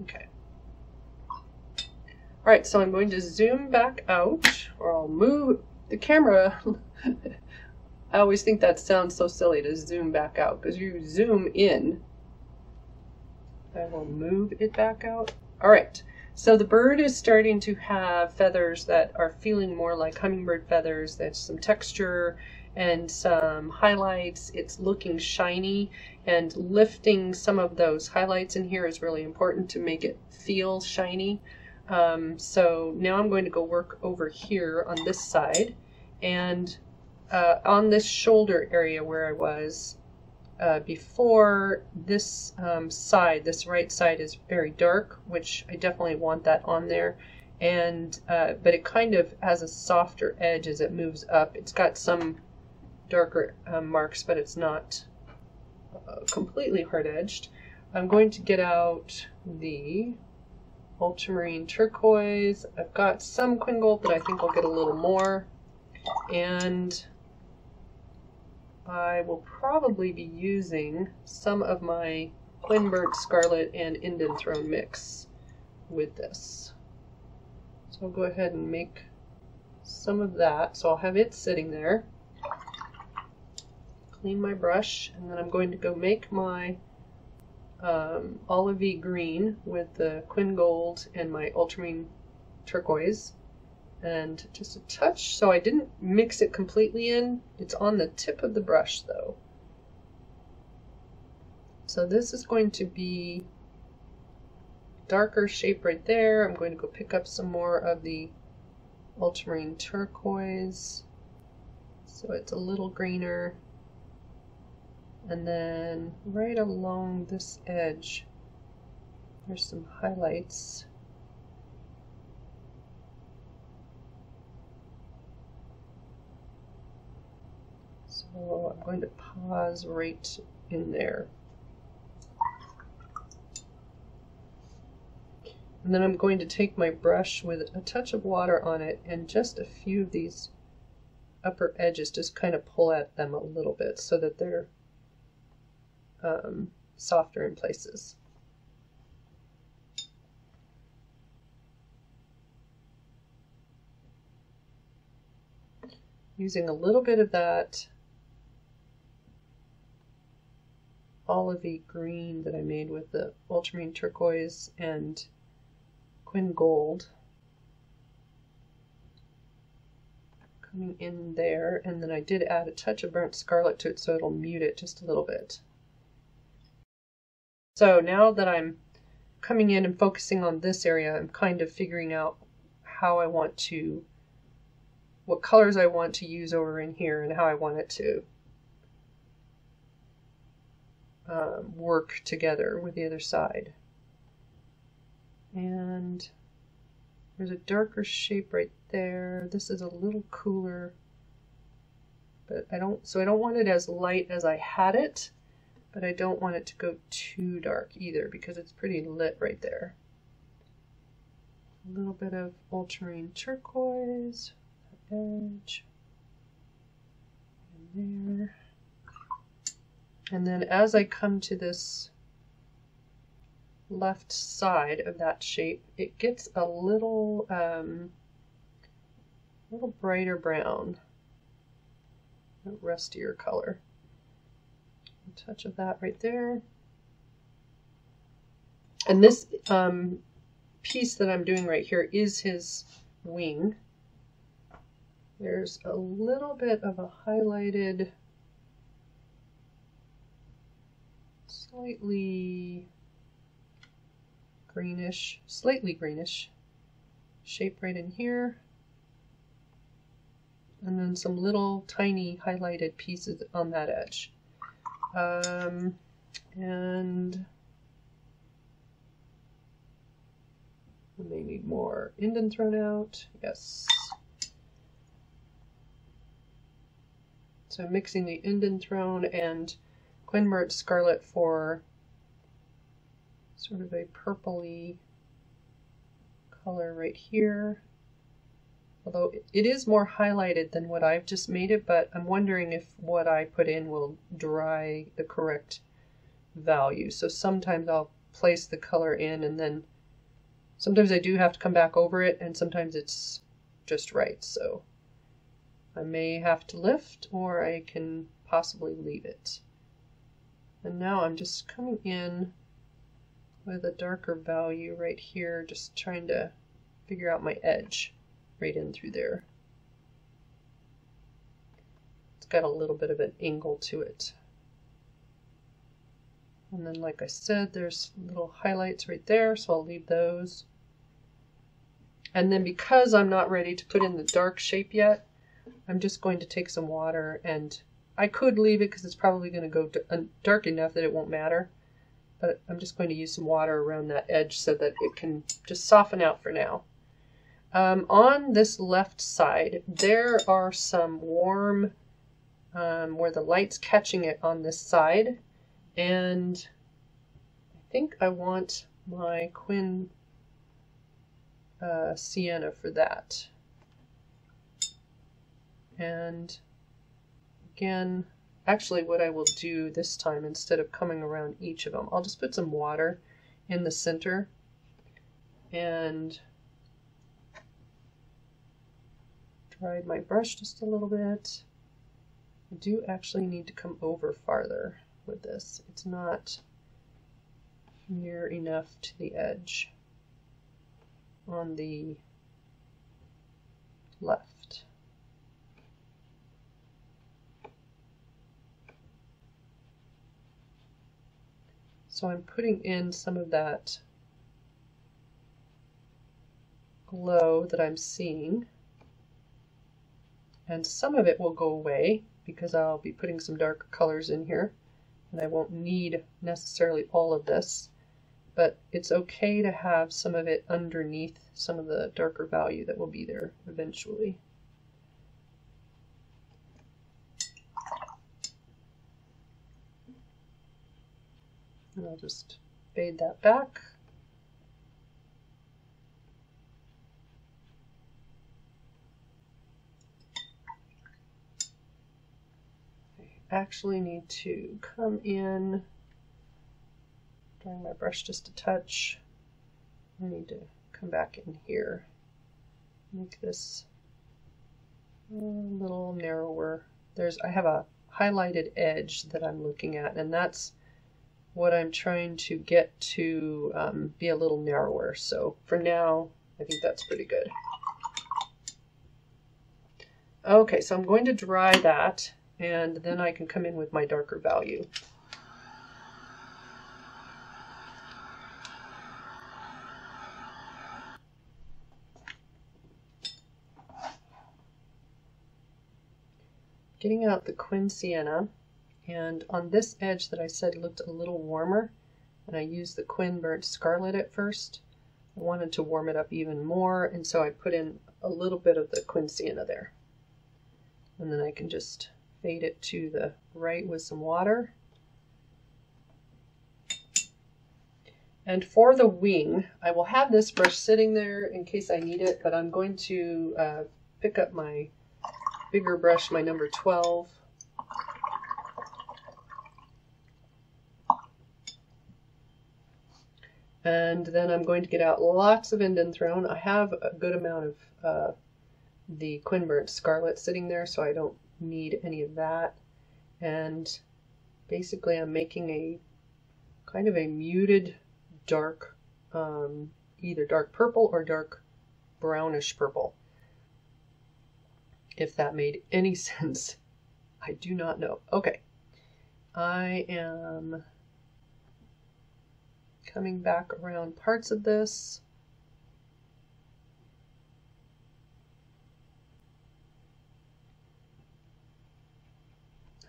[SPEAKER 1] Okay. All right, so I'm going to zoom back out, or I'll move the camera. I always think that sounds so silly to zoom back out, because you zoom in. I will move it back out. All right, so the bird is starting to have feathers that are feeling more like hummingbird feathers. There's some texture, and some highlights. It's looking shiny and lifting some of those highlights in here is really important to make it feel shiny. Um, so now I'm going to go work over here on this side and uh, on this shoulder area where I was uh, before this um, side, this right side is very dark, which I definitely want that on there. And uh, but it kind of has a softer edge as it moves up. It's got some darker um, marks, but it's not uh, completely hard edged. I'm going to get out the ultramarine turquoise. I've got some quin gold, but I think I'll get a little more. And I will probably be using some of my Quin Burnt Scarlet and Indanthrone mix with this. So I'll go ahead and make some of that. So I'll have it sitting there. Clean my brush, and then I'm going to go make my um, olivey green with the Quin Gold and my ultramarine turquoise. And just a touch so I didn't mix it completely in. It's on the tip of the brush though. So this is going to be darker shape right there. I'm going to go pick up some more of the ultramarine turquoise so it's a little greener and then right along this edge, there's some highlights. So I'm going to pause right in there. And then I'm going to take my brush with a touch of water on it and just a few of these upper edges, just kind of pull at them a little bit so that they're um, softer in places. Using a little bit of that olivey green that I made with the ultramarine turquoise and quin gold coming in there and then I did add a touch of burnt scarlet to it so it'll mute it just a little bit. So now that I'm coming in and focusing on this area, I'm kind of figuring out how I want to, what colors I want to use over in here and how I want it to um, work together with the other side. And there's a darker shape right there. This is a little cooler, but I don't, so I don't want it as light as I had it but I don't want it to go too dark either because it's pretty lit right there. A little bit of ultramarine turquoise, edge, and there. And then as I come to this left side of that shape, it gets a little, um, little brighter brown, a rustier color touch of that right there. And this um, piece that I'm doing right here is his wing. There's a little bit of a highlighted, slightly greenish, slightly greenish shape right in here. And then some little tiny highlighted pieces on that edge. Um, and we may need more Indanthrone out. Yes. So mixing the indanthrone and Quin Burnt Scarlet for sort of a purpley color right here. Although it is more highlighted than what I've just made it, but I'm wondering if what I put in will dry the correct value. So sometimes I'll place the color in and then sometimes I do have to come back over it and sometimes it's just right. So I may have to lift or I can possibly leave it. And now I'm just coming in with a darker value right here, just trying to figure out my edge right in through there. It's got a little bit of an angle to it. And then, like I said, there's little highlights right there, so I'll leave those. And then because I'm not ready to put in the dark shape yet, I'm just going to take some water and I could leave it because it's probably going to go dark enough that it won't matter. But I'm just going to use some water around that edge so that it can just soften out for now. Um, on this left side, there are some warm, um, where the light's catching it on this side. And I think I want my Quin uh, Sienna for that. And again, actually what I will do this time, instead of coming around each of them, I'll just put some water in the center and my brush just a little bit. I do actually need to come over farther with this. It's not near enough to the edge on the left. So I'm putting in some of that glow that I'm seeing and some of it will go away because I'll be putting some darker colors in here and I won't need necessarily all of this but it's okay to have some of it underneath some of the darker value that will be there eventually. And I'll just fade that back. Actually need to come in, drawing my brush just a touch. I need to come back in here, make this a little narrower. There's, I have a highlighted edge that I'm looking at, and that's what I'm trying to get to um, be a little narrower. So for now, I think that's pretty good. Okay, so I'm going to dry that and then I can come in with my darker value. Getting out the Quin Sienna, and on this edge that I said looked a little warmer, and I used the Quin Burnt Scarlet at first, I wanted to warm it up even more, and so I put in a little bit of the Quin Sienna there. And then I can just fade it to the right with some water. And for the wing, I will have this brush sitting there in case I need it, but I'm going to uh, pick up my bigger brush, my number 12. And then I'm going to get out lots of Indanthrone. I have a good amount of uh, the Quin Burnt Scarlet sitting there, so I don't need any of that. And basically I'm making a kind of a muted dark, um, either dark purple or dark brownish purple. If that made any sense, I do not know. Okay, I am coming back around parts of this.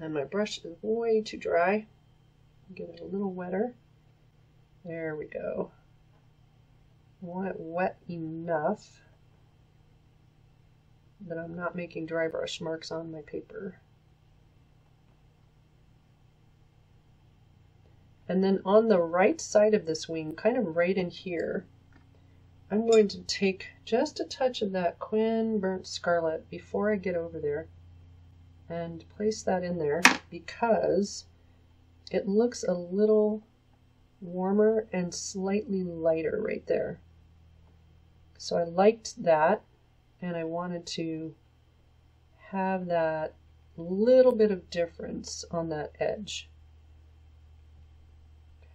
[SPEAKER 1] And my brush is way too dry. Get it a little wetter. There we go. Want it wet enough that I'm not making dry brush marks on my paper. And then on the right side of this wing, kind of right in here, I'm going to take just a touch of that Quin Burnt Scarlet before I get over there and place that in there because it looks a little warmer and slightly lighter right there. So I liked that and I wanted to have that little bit of difference on that edge.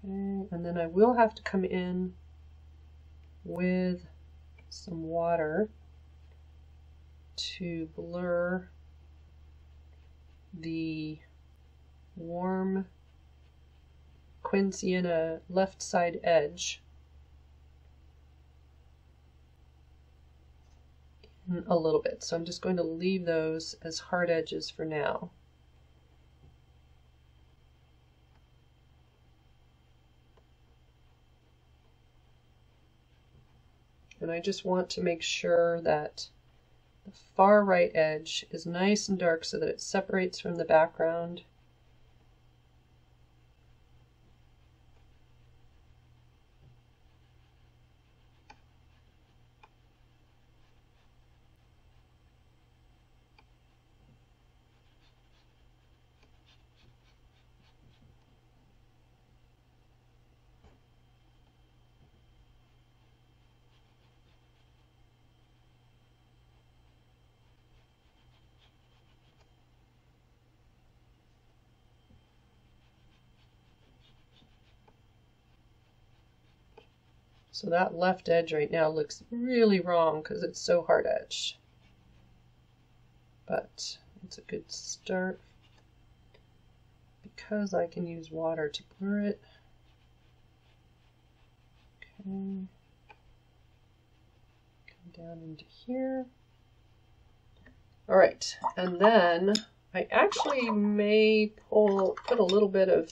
[SPEAKER 1] Okay, and then I will have to come in with some water to blur the warm quin sienna left side edge a little bit. So I'm just going to leave those as hard edges for now. And I just want to make sure that far right edge is nice and dark so that it separates from the background. So that left edge right now looks really wrong because it's so hard edged. But it's a good start because I can use water to blur it. Okay. Come down into here. All right, and then I actually may pull, put a little bit of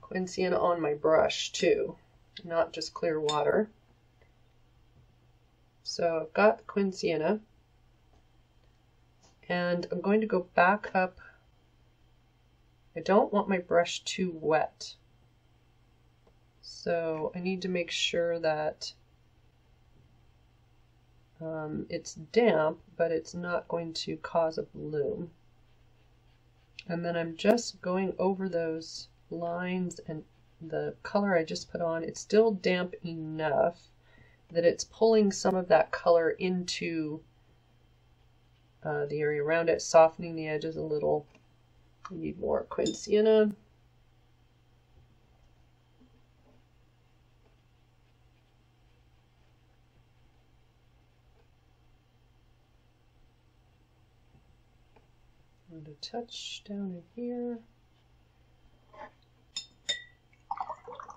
[SPEAKER 1] quin sienna on my brush too not just clear water. So I've got the quin sienna and I'm going to go back up. I don't want my brush too wet. So I need to make sure that um, it's damp, but it's not going to cause a bloom. And then I'm just going over those lines and the color I just put on, it's still damp enough that it's pulling some of that color into uh, the area around it, softening the edges a little. We need more quin sienna. And a touch down in here.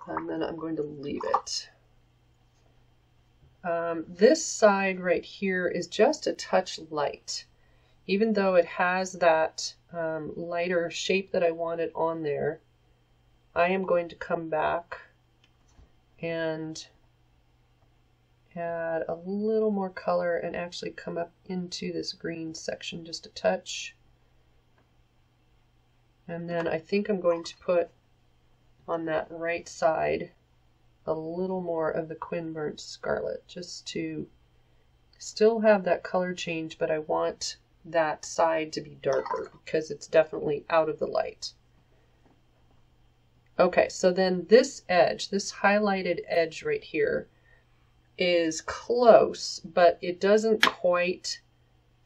[SPEAKER 1] And then I'm going to leave it. Um, this side right here is just a touch light. Even though it has that um, lighter shape that I wanted on there, I am going to come back and add a little more color and actually come up into this green section just a touch. And then I think I'm going to put on that right side a little more of the Quin Burnt Scarlet just to still have that color change, but I want that side to be darker because it's definitely out of the light. Okay, so then this edge, this highlighted edge right here, is close, but it doesn't quite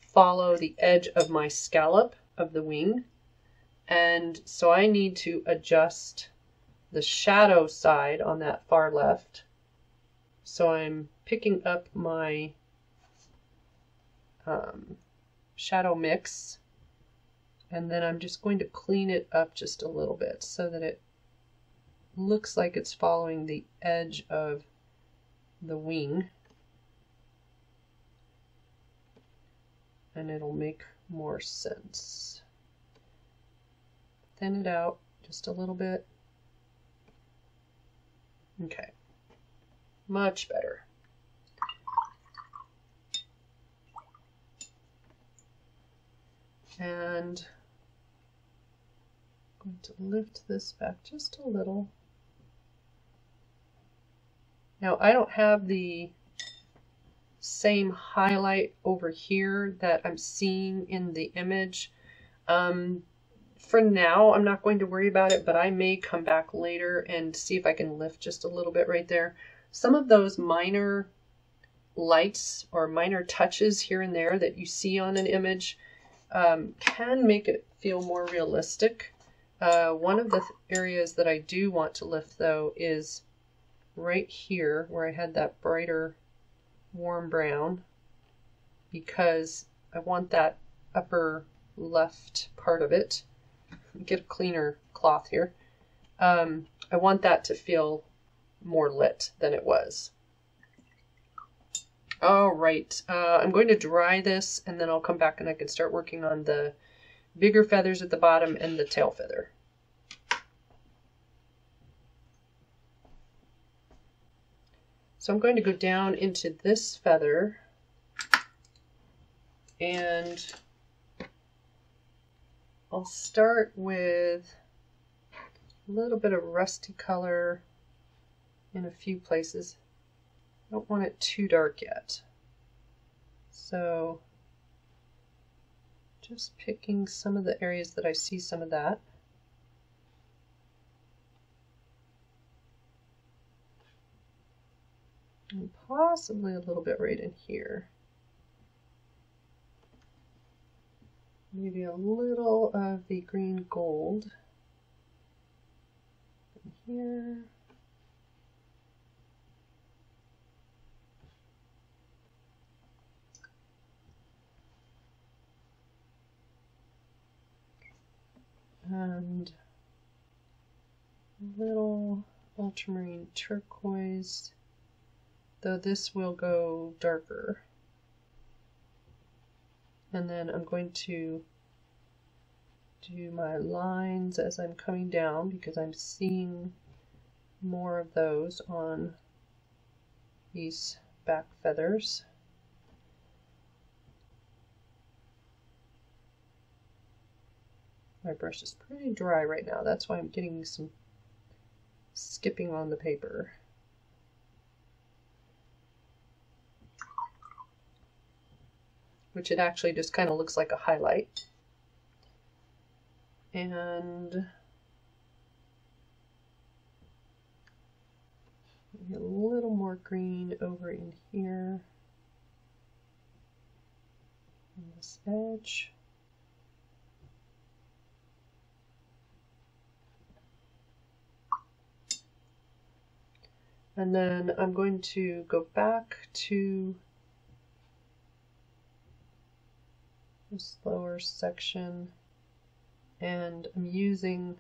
[SPEAKER 1] follow the edge of my scallop of the wing. And so I need to adjust the shadow side on that far left. So I'm picking up my um, shadow mix and then I'm just going to clean it up just a little bit so that it looks like it's following the edge of the wing and it'll make more sense. Thin it out just a little bit Okay. Much better. And I'm going to lift this back just a little. Now I don't have the same highlight over here that I'm seeing in the image. Um, for now, I'm not going to worry about it, but I may come back later and see if I can lift just a little bit right there. Some of those minor lights or minor touches here and there that you see on an image um, can make it feel more realistic. Uh, one of the th areas that I do want to lift though is right here where I had that brighter warm brown because I want that upper left part of it. Get a cleaner cloth here. Um, I want that to feel more lit than it was. All right, uh, I'm going to dry this and then I'll come back and I can start working on the bigger feathers at the bottom and the tail feather. So I'm going to go down into this feather and I'll start with a little bit of rusty color in a few places. I don't want it too dark yet. So just picking some of the areas that I see some of that. and possibly a little bit right in here. Maybe a little of the green gold here. And little ultramarine turquoise though this will go darker. And then I'm going to do my lines as I'm coming down because I'm seeing more of those on these back feathers. My brush is pretty dry right now. That's why I'm getting some skipping on the paper. Which it actually just kind of looks like a highlight. And a little more green over in here on this edge. And then I'm going to go back to this lower section and I'm using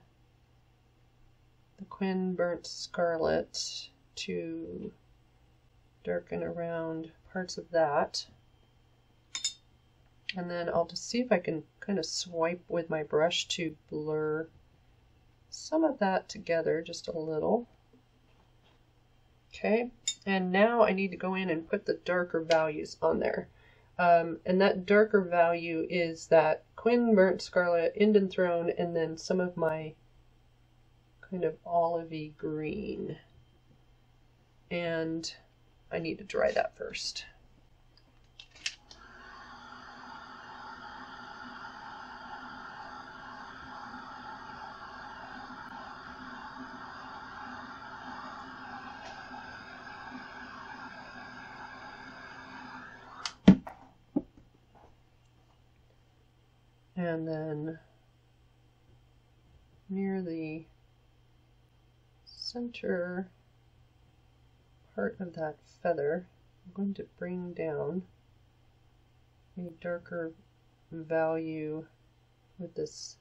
[SPEAKER 1] the Quin Burnt Scarlet to darken around parts of that. And then I'll just see if I can kind of swipe with my brush to blur some of that together just a little. Okay, and now I need to go in and put the darker values on there. Um, and that darker value is that Quin Burnt Scarlet, Indanthrone, and then some of my kind of olivey green. And I need to dry that first. And then near the center part of that feather, I'm going to bring down a darker value with this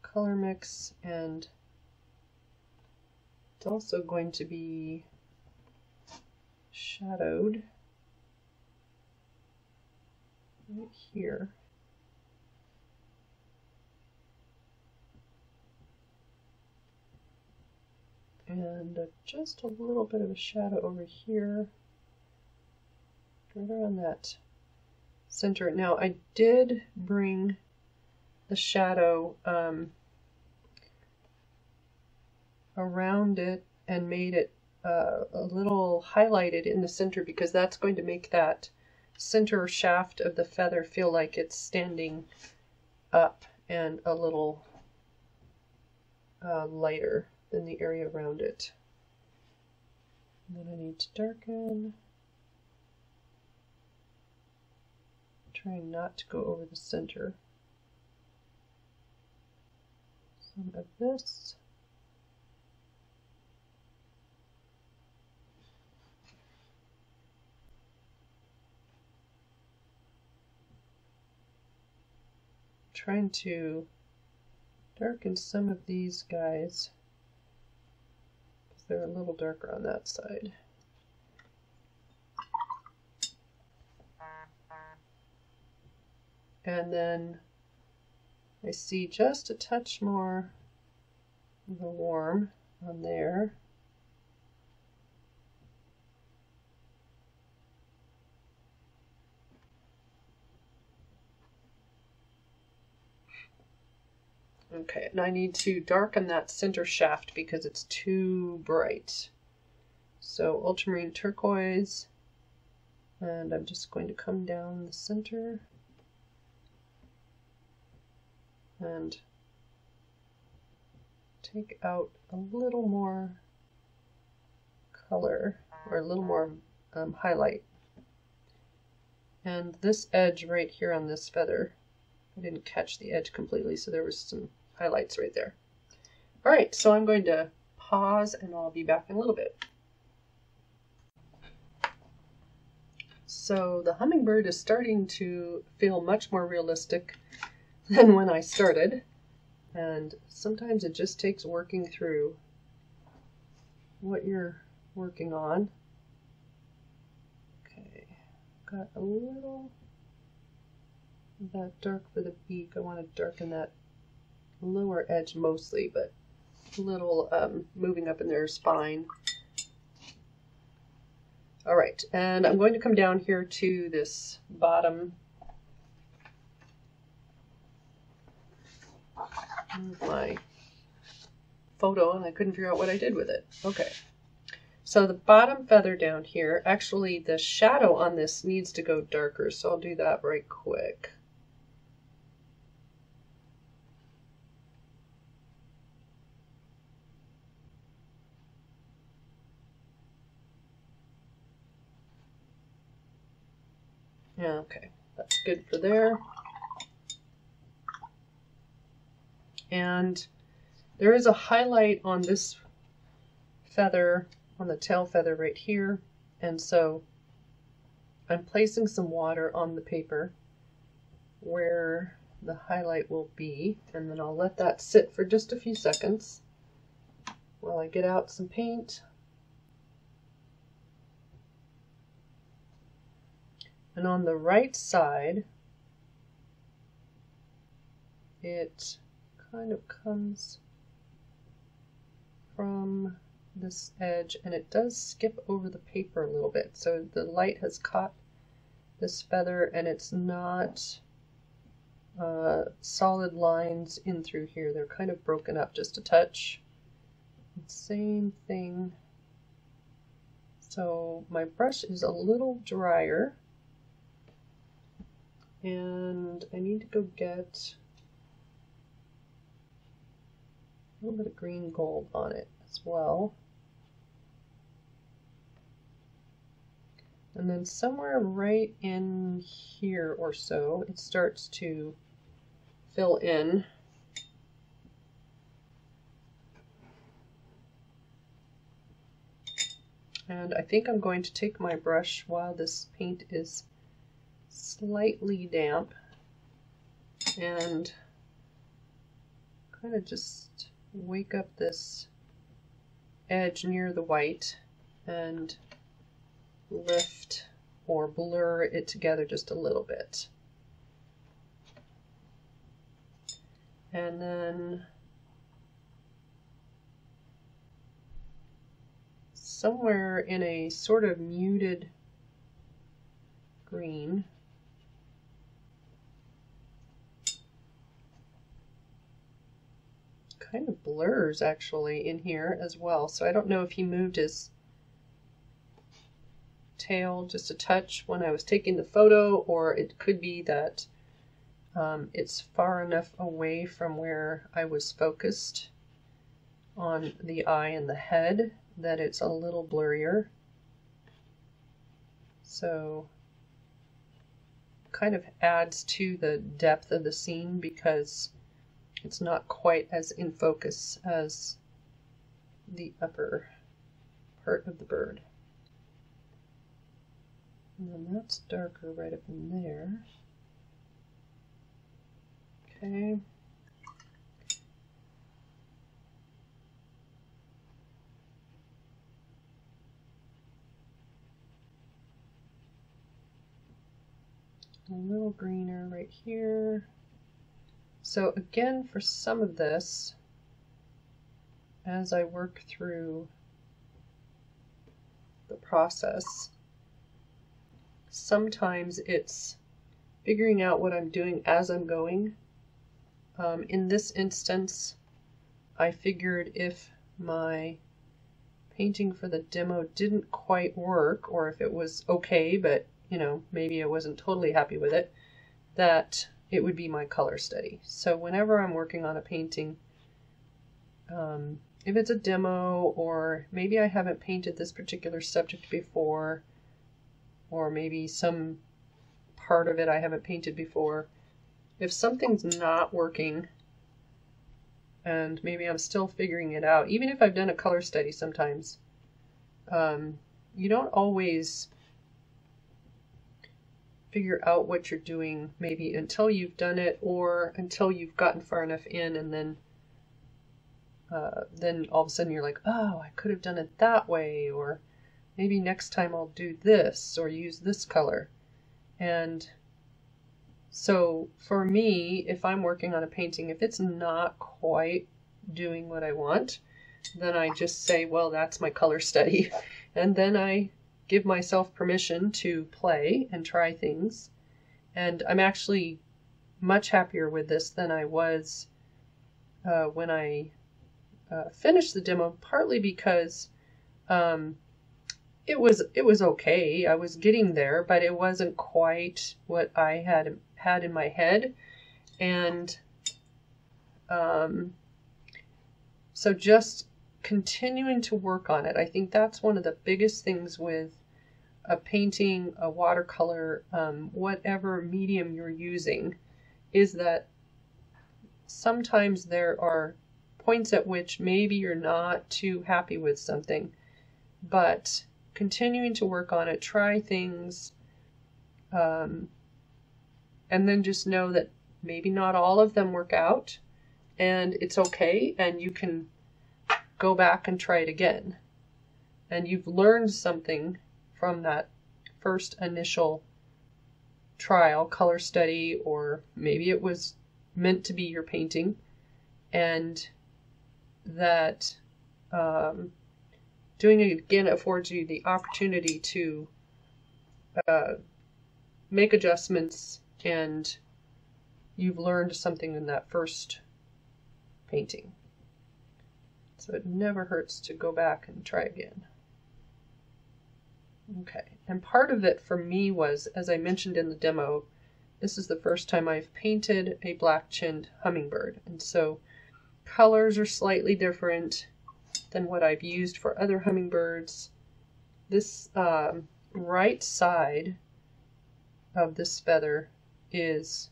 [SPEAKER 1] color mix and it's also going to be shadowed right here. And uh, just a little bit of a shadow over here right around that center. Now I did bring the shadow um, around it and made it uh, a little highlighted in the center because that's going to make that center shaft of the feather feel like it's standing up and a little uh, lighter than the area around it. And then I need to darken. Trying not to go over the center. Some of this. trying to darken some of these guys. They're a little darker on that side. And then I see just a touch more of the warm on there. Okay, and I need to darken that center shaft because it's too bright. So ultramarine turquoise, and I'm just going to come down the center and take out a little more color or a little more um, highlight. And this edge right here on this feather, I didn't catch the edge completely, so there was some highlights right there. All right, so I'm going to pause and I'll be back in a little bit. So the hummingbird is starting to feel much more realistic than when I started. And sometimes it just takes working through what you're working on. Okay, got a little that dark for the beak. I want to darken that lower edge mostly, but a little um, moving up in their spine. All right, and I'm going to come down here to this bottom my photo and I couldn't figure out what I did with it. Okay. So the bottom feather down here, actually the shadow on this needs to go darker, so I'll do that right quick. Yeah, okay, that's good for there. And there is a highlight on this feather, on the tail feather right here. And so I'm placing some water on the paper where the highlight will be. And then I'll let that sit for just a few seconds while I get out some paint. And on the right side, it kind of comes from this edge and it does skip over the paper a little bit. So the light has caught this feather and it's not uh, solid lines in through here. They're kind of broken up just a touch. Same thing. So my brush is a little drier and I need to go get a little bit of green gold on it as well. And then somewhere right in here or so, it starts to fill in. And I think I'm going to take my brush while this paint is slightly damp and kind of just wake up this edge near the white and lift or blur it together just a little bit. And then somewhere in a sort of muted green, kind of blurs actually in here as well. So I don't know if he moved his tail just a touch when I was taking the photo, or it could be that um, it's far enough away from where I was focused on the eye and the head that it's a little blurrier. So kind of adds to the depth of the scene because it's not quite as in focus as the upper part of the bird. And then that's darker right up in there. Okay. A little greener right here. So again, for some of this, as I work through the process, sometimes it's figuring out what I'm doing as I'm going. Um, in this instance, I figured if my painting for the demo didn't quite work, or if it was okay, but you know, maybe I wasn't totally happy with it, that it would be my color study. So whenever I'm working on a painting, um, if it's a demo, or maybe I haven't painted this particular subject before, or maybe some part of it I haven't painted before. If something's not working, and maybe I'm still figuring it out, even if I've done a color study sometimes, um, you don't always figure out what you're doing maybe until you've done it or until you've gotten far enough in and then uh, then all of a sudden you're like, oh, I could have done it that way, or maybe next time I'll do this or use this color. And so for me, if I'm working on a painting, if it's not quite doing what I want, then I just say, well, that's my color study. And then I give myself permission to play and try things. And I'm actually much happier with this than I was uh, when I uh, finished the demo, partly because um, it was it was okay. I was getting there, but it wasn't quite what I had had in my head, and um, so just continuing to work on it. I think that's one of the biggest things with a painting, a watercolor, um, whatever medium you're using, is that sometimes there are points at which maybe you're not too happy with something, but continuing to work on it, try things, um, and then just know that maybe not all of them work out, and it's okay, and you can go back and try it again. And you've learned something from that first initial trial, color study, or maybe it was meant to be your painting, and that um, doing it again affords you the opportunity to uh, make adjustments and you've learned something in that first painting. So it never hurts to go back and try again. Okay, and part of it for me was, as I mentioned in the demo, this is the first time I've painted a black-chinned hummingbird. And so colors are slightly different than what I've used for other hummingbirds. This um, right side of this feather is,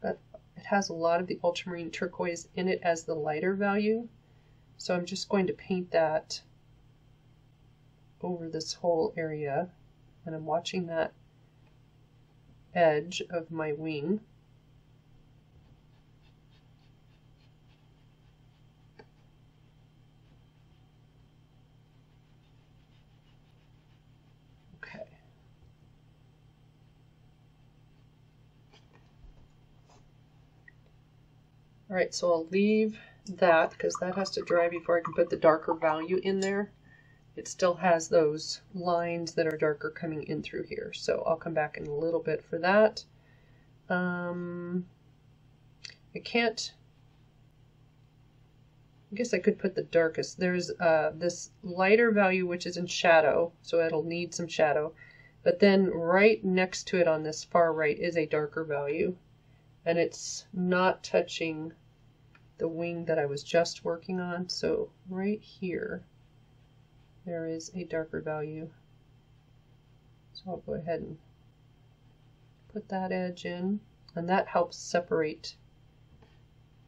[SPEAKER 1] but it has a lot of the ultramarine turquoise in it as the lighter value. So I'm just going to paint that over this whole area and I'm watching that edge of my wing. Okay. All right, so I'll leave that because that has to dry before I can put the darker value in there. It still has those lines that are darker coming in through here. So I'll come back in a little bit for that. Um, I can't, I guess I could put the darkest. There's uh, this lighter value which is in shadow, so it'll need some shadow. But then right next to it on this far right is a darker value and it's not touching the wing that I was just working on. So right here, there is a darker value. So I'll go ahead and put that edge in, and that helps separate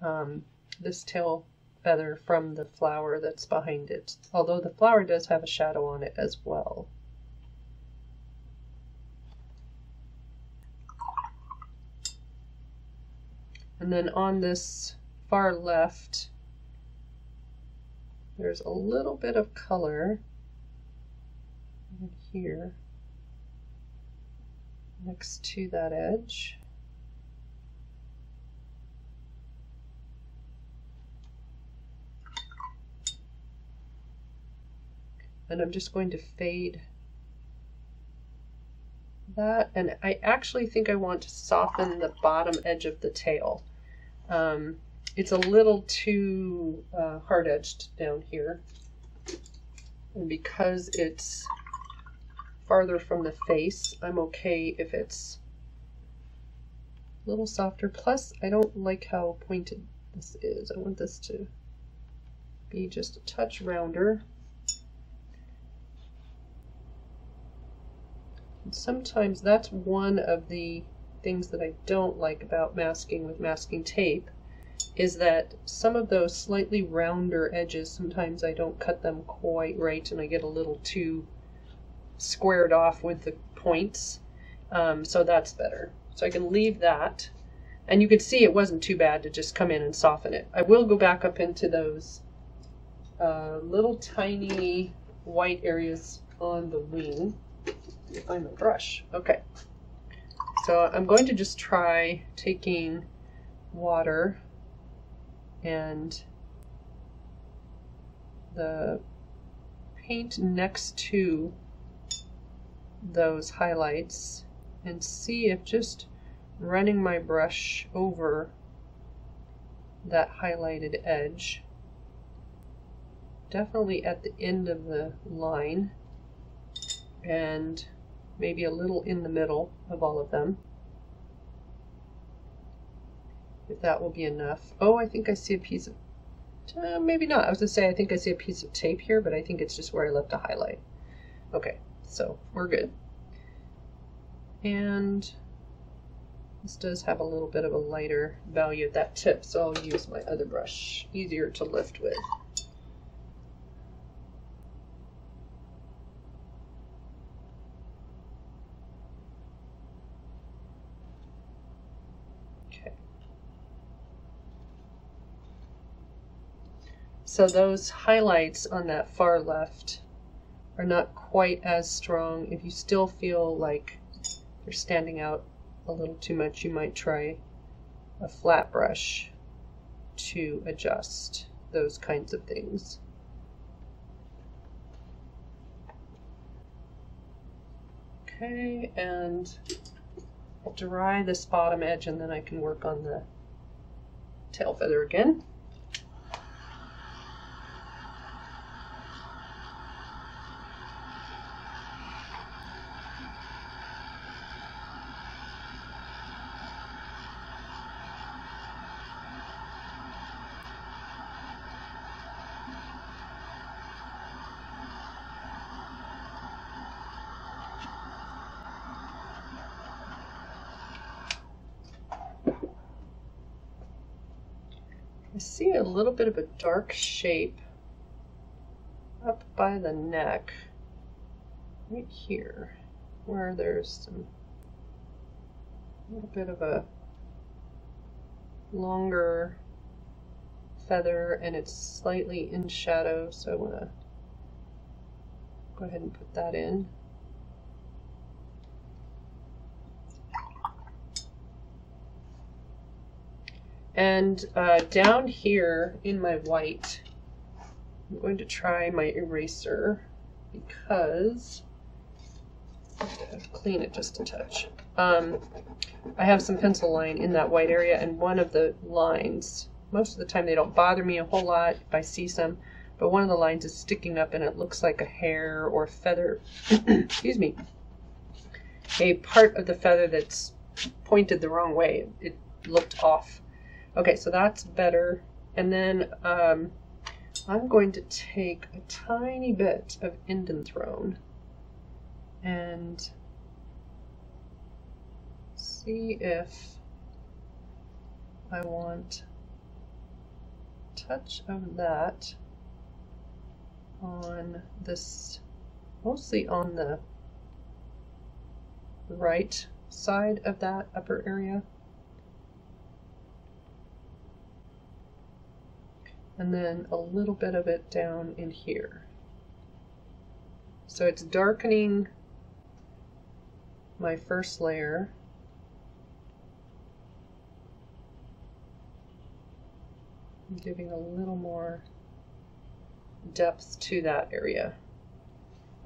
[SPEAKER 1] um, this tail feather from the flower that's behind it, although the flower does have a shadow on it as well. And then on this far left, there's a little bit of color here next to that edge. And I'm just going to fade that. And I actually think I want to soften the bottom edge of the tail. Um, it's a little too uh, hard edged down here. And because it's farther from the face, I'm okay if it's a little softer. Plus, I don't like how pointed this is. I want this to be just a touch rounder. And sometimes that's one of the things that I don't like about masking with masking tape is that some of those slightly rounder edges, sometimes I don't cut them quite right and I get a little too squared off with the points. Um, so that's better. So I can leave that. And you could see it wasn't too bad to just come in and soften it. I will go back up into those uh, little tiny white areas on the wing. Find my brush. Okay. So I'm going to just try taking water and the paint next to those highlights and see if just running my brush over that highlighted edge definitely at the end of the line and maybe a little in the middle of all of them if that will be enough oh I think I see a piece of uh, maybe not I was gonna say I think I see a piece of tape here but I think it's just where I left a highlight okay so we're good. And this does have a little bit of a lighter value at that tip, so I'll use my other brush, easier to lift with. Okay. So those highlights on that far left are not quite as strong. If you still feel like they're standing out a little too much, you might try a flat brush to adjust those kinds of things. Okay, and dry this bottom edge and then I can work on the tail feather again. I see a little bit of a dark shape up by the neck, right here, where there's some a little bit of a longer feather and it's slightly in shadow, so I want to go ahead and put that in. And uh, down here in my white, I'm going to try my eraser because clean it just a touch. Um, I have some pencil line in that white area and one of the lines, most of the time they don't bother me a whole lot if I see some, but one of the lines is sticking up and it looks like a hair or feather, excuse me, a part of the feather that's pointed the wrong way. It looked off. Okay, so that's better. And then um, I'm going to take a tiny bit of indanthrone and see if I want touch of that on this, mostly on the right side of that upper area. And then a little bit of it down in here. So it's darkening my first layer. I'm giving a little more depth to that area.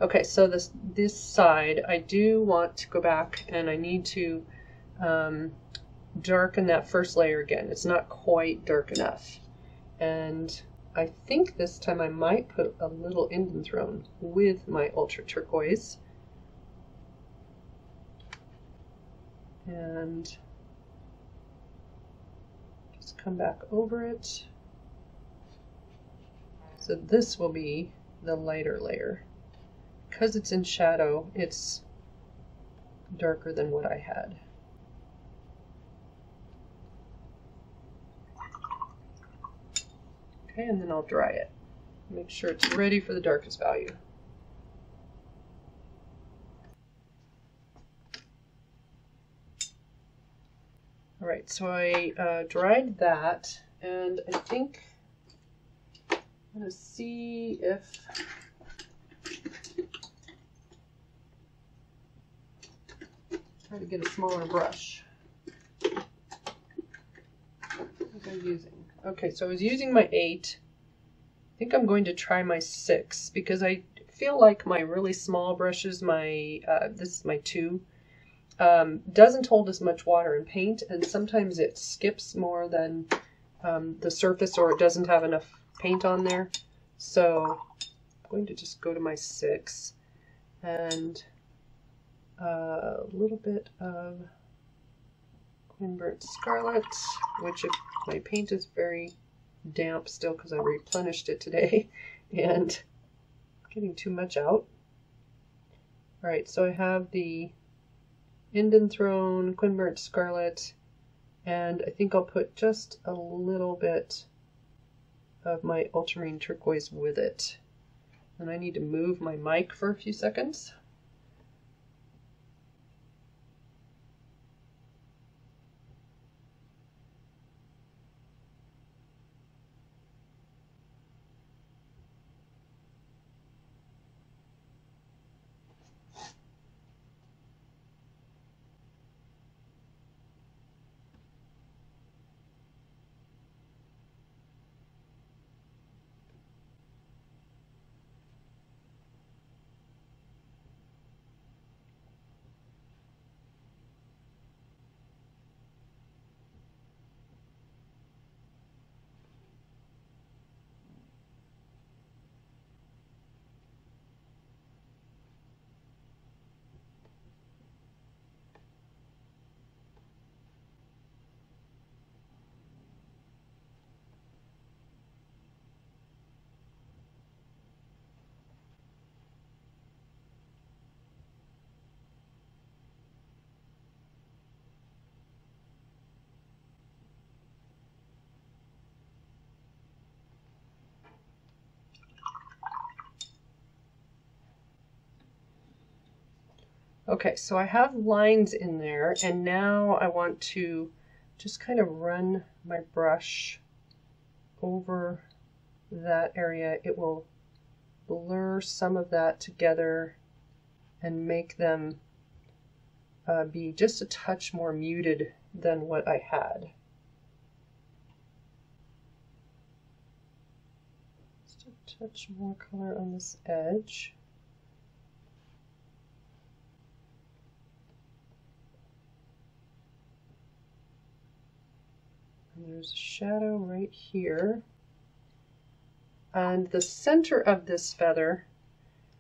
[SPEAKER 1] Okay, so this this side, I do want to go back and I need to um, darken that first layer again. It's not quite dark enough. And I think this time I might put a little Indanthrone with my ultra turquoise. And just come back over it. So this will be the lighter layer. Because it's in shadow, it's darker than what I had. Okay, and then I'll dry it. Make sure it's ready for the darkest value. All right, so I uh, dried that, and I think I'm gonna see if try to get a smaller brush. What am I using? Okay, so I was using my 8. I think I'm going to try my 6 because I feel like my really small brushes, my uh, this is my 2, um, doesn't hold as much water and paint and sometimes it skips more than um, the surface or it doesn't have enough paint on there. So I'm going to just go to my 6 and uh, a little bit of Quin Scarlet, which if my paint is very damp still because I replenished it today and getting too much out. Alright, so I have the Indanthrone, Quin Scarlet, and I think I'll put just a little bit of my ultramarine turquoise with it. And I need to move my mic for a few seconds. Okay, so I have lines in there, and now I want to just kind of run my brush over that area. It will blur some of that together and make them uh, be just a touch more muted than what I had. Just a touch more color on this edge. And there's a shadow right here. And the center of this feather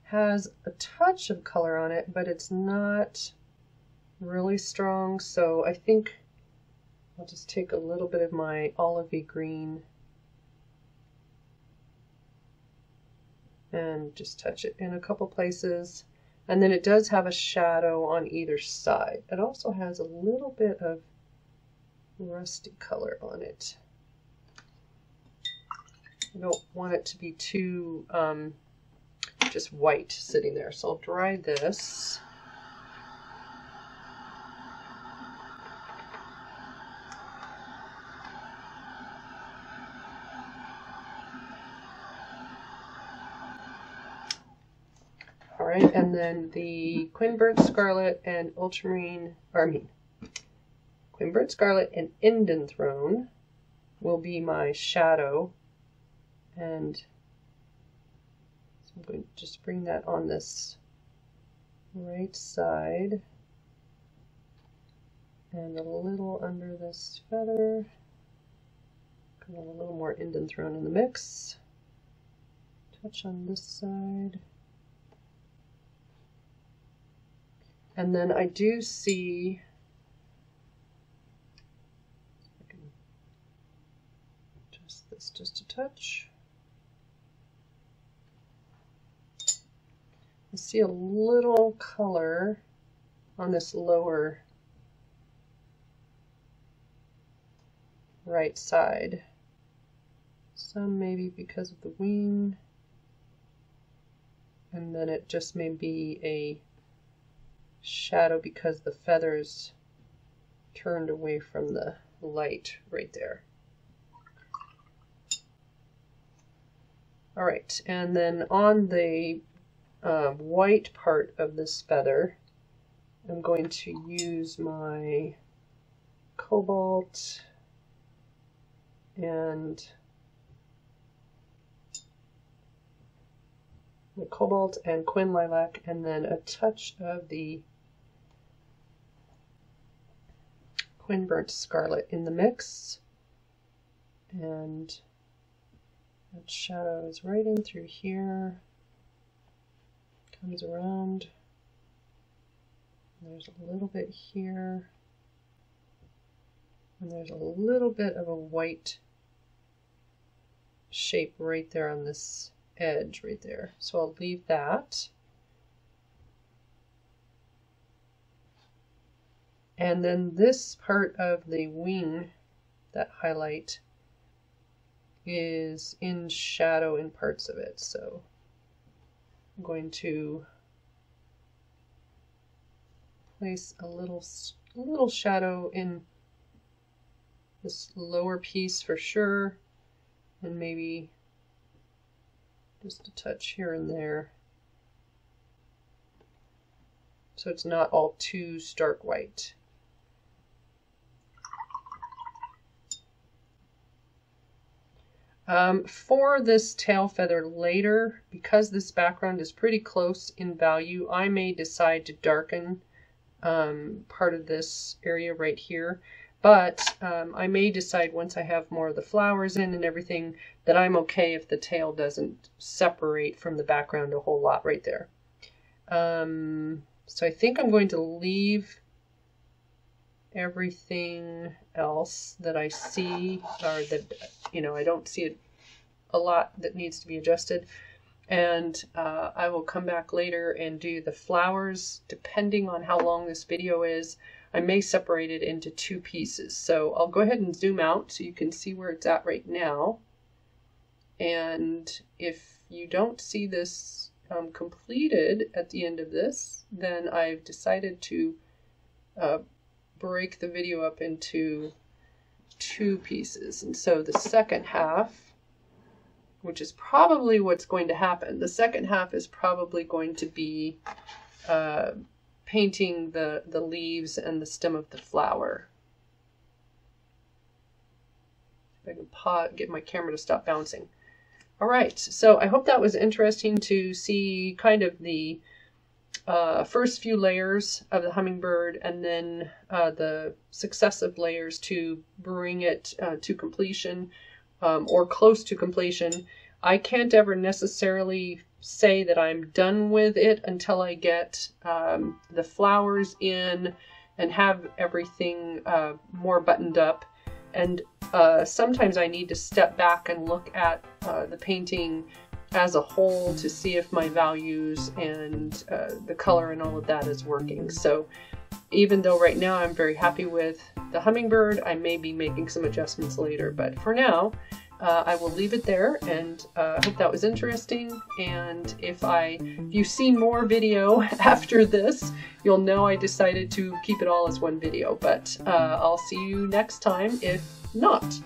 [SPEAKER 1] has a touch of color on it, but it's not really strong. So I think I'll just take a little bit of my olivey green and just touch it in a couple places. And then it does have a shadow on either side. It also has a little bit of rusty color on it. I don't want it to be too um, just white sitting there. So I'll dry this. All right, and then the Quinburnt Scarlet and Ultramarine, or I mean, Quin Burnt Scarlet and Indanthrone will be my shadow. And so I'm going to just bring that on this right side and a little under this feather. A little more Indanthrone in the mix. Touch on this side. And then I do see just this just a touch. I see a little color on this lower right side. Some maybe because of the wing. And then it just may be a shadow because the feathers turned away from the light right there. All right, and then on the uh, white part of this feather, I'm going to use my cobalt and the cobalt and quin lilac and then a touch of the quin burnt scarlet in the mix. And that shadow is right in through here comes around there's a little bit here and there's a little bit of a white shape right there on this edge right there. So I'll leave that. And then this part of the wing, that highlight, is in shadow in parts of it. So I'm going to place a little, a little shadow in this lower piece for sure and maybe just a touch here and there so it's not all too stark white. Um, for this tail feather later, because this background is pretty close in value, I may decide to darken um, part of this area right here. But um, I may decide once I have more of the flowers in and everything that I'm okay if the tail doesn't separate from the background a whole lot right there. Um, so I think I'm going to leave everything else that I see or that, you know, I don't see it, a lot that needs to be adjusted. And uh, I will come back later and do the flowers depending on how long this video is. I may separate it into two pieces. So I'll go ahead and zoom out so you can see where it's at right now. And if you don't see this um, completed at the end of this, then I've decided to uh, break the video up into two pieces. And so the second half, which is probably what's going to happen, the second half is probably going to be uh, painting the, the leaves and the stem of the flower. If I can pot, get my camera to stop bouncing. All right, so I hope that was interesting to see kind of the uh, first few layers of the hummingbird and then uh, the successive layers to bring it uh, to completion um, or close to completion. I can't ever necessarily say that I'm done with it until I get um, the flowers in and have everything uh, more buttoned up. And uh, sometimes I need to step back and look at uh, the painting as a whole to see if my values and uh, the color and all of that is working. So even though right now I'm very happy with the hummingbird, I may be making some adjustments later. But for now, uh, I will leave it there and uh, hope that was interesting. And if I, if you see more video after this, you'll know I decided to keep it all as one video. But uh, I'll see you next time if not.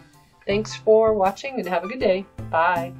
[SPEAKER 1] Thanks for watching and have a good day. Bye.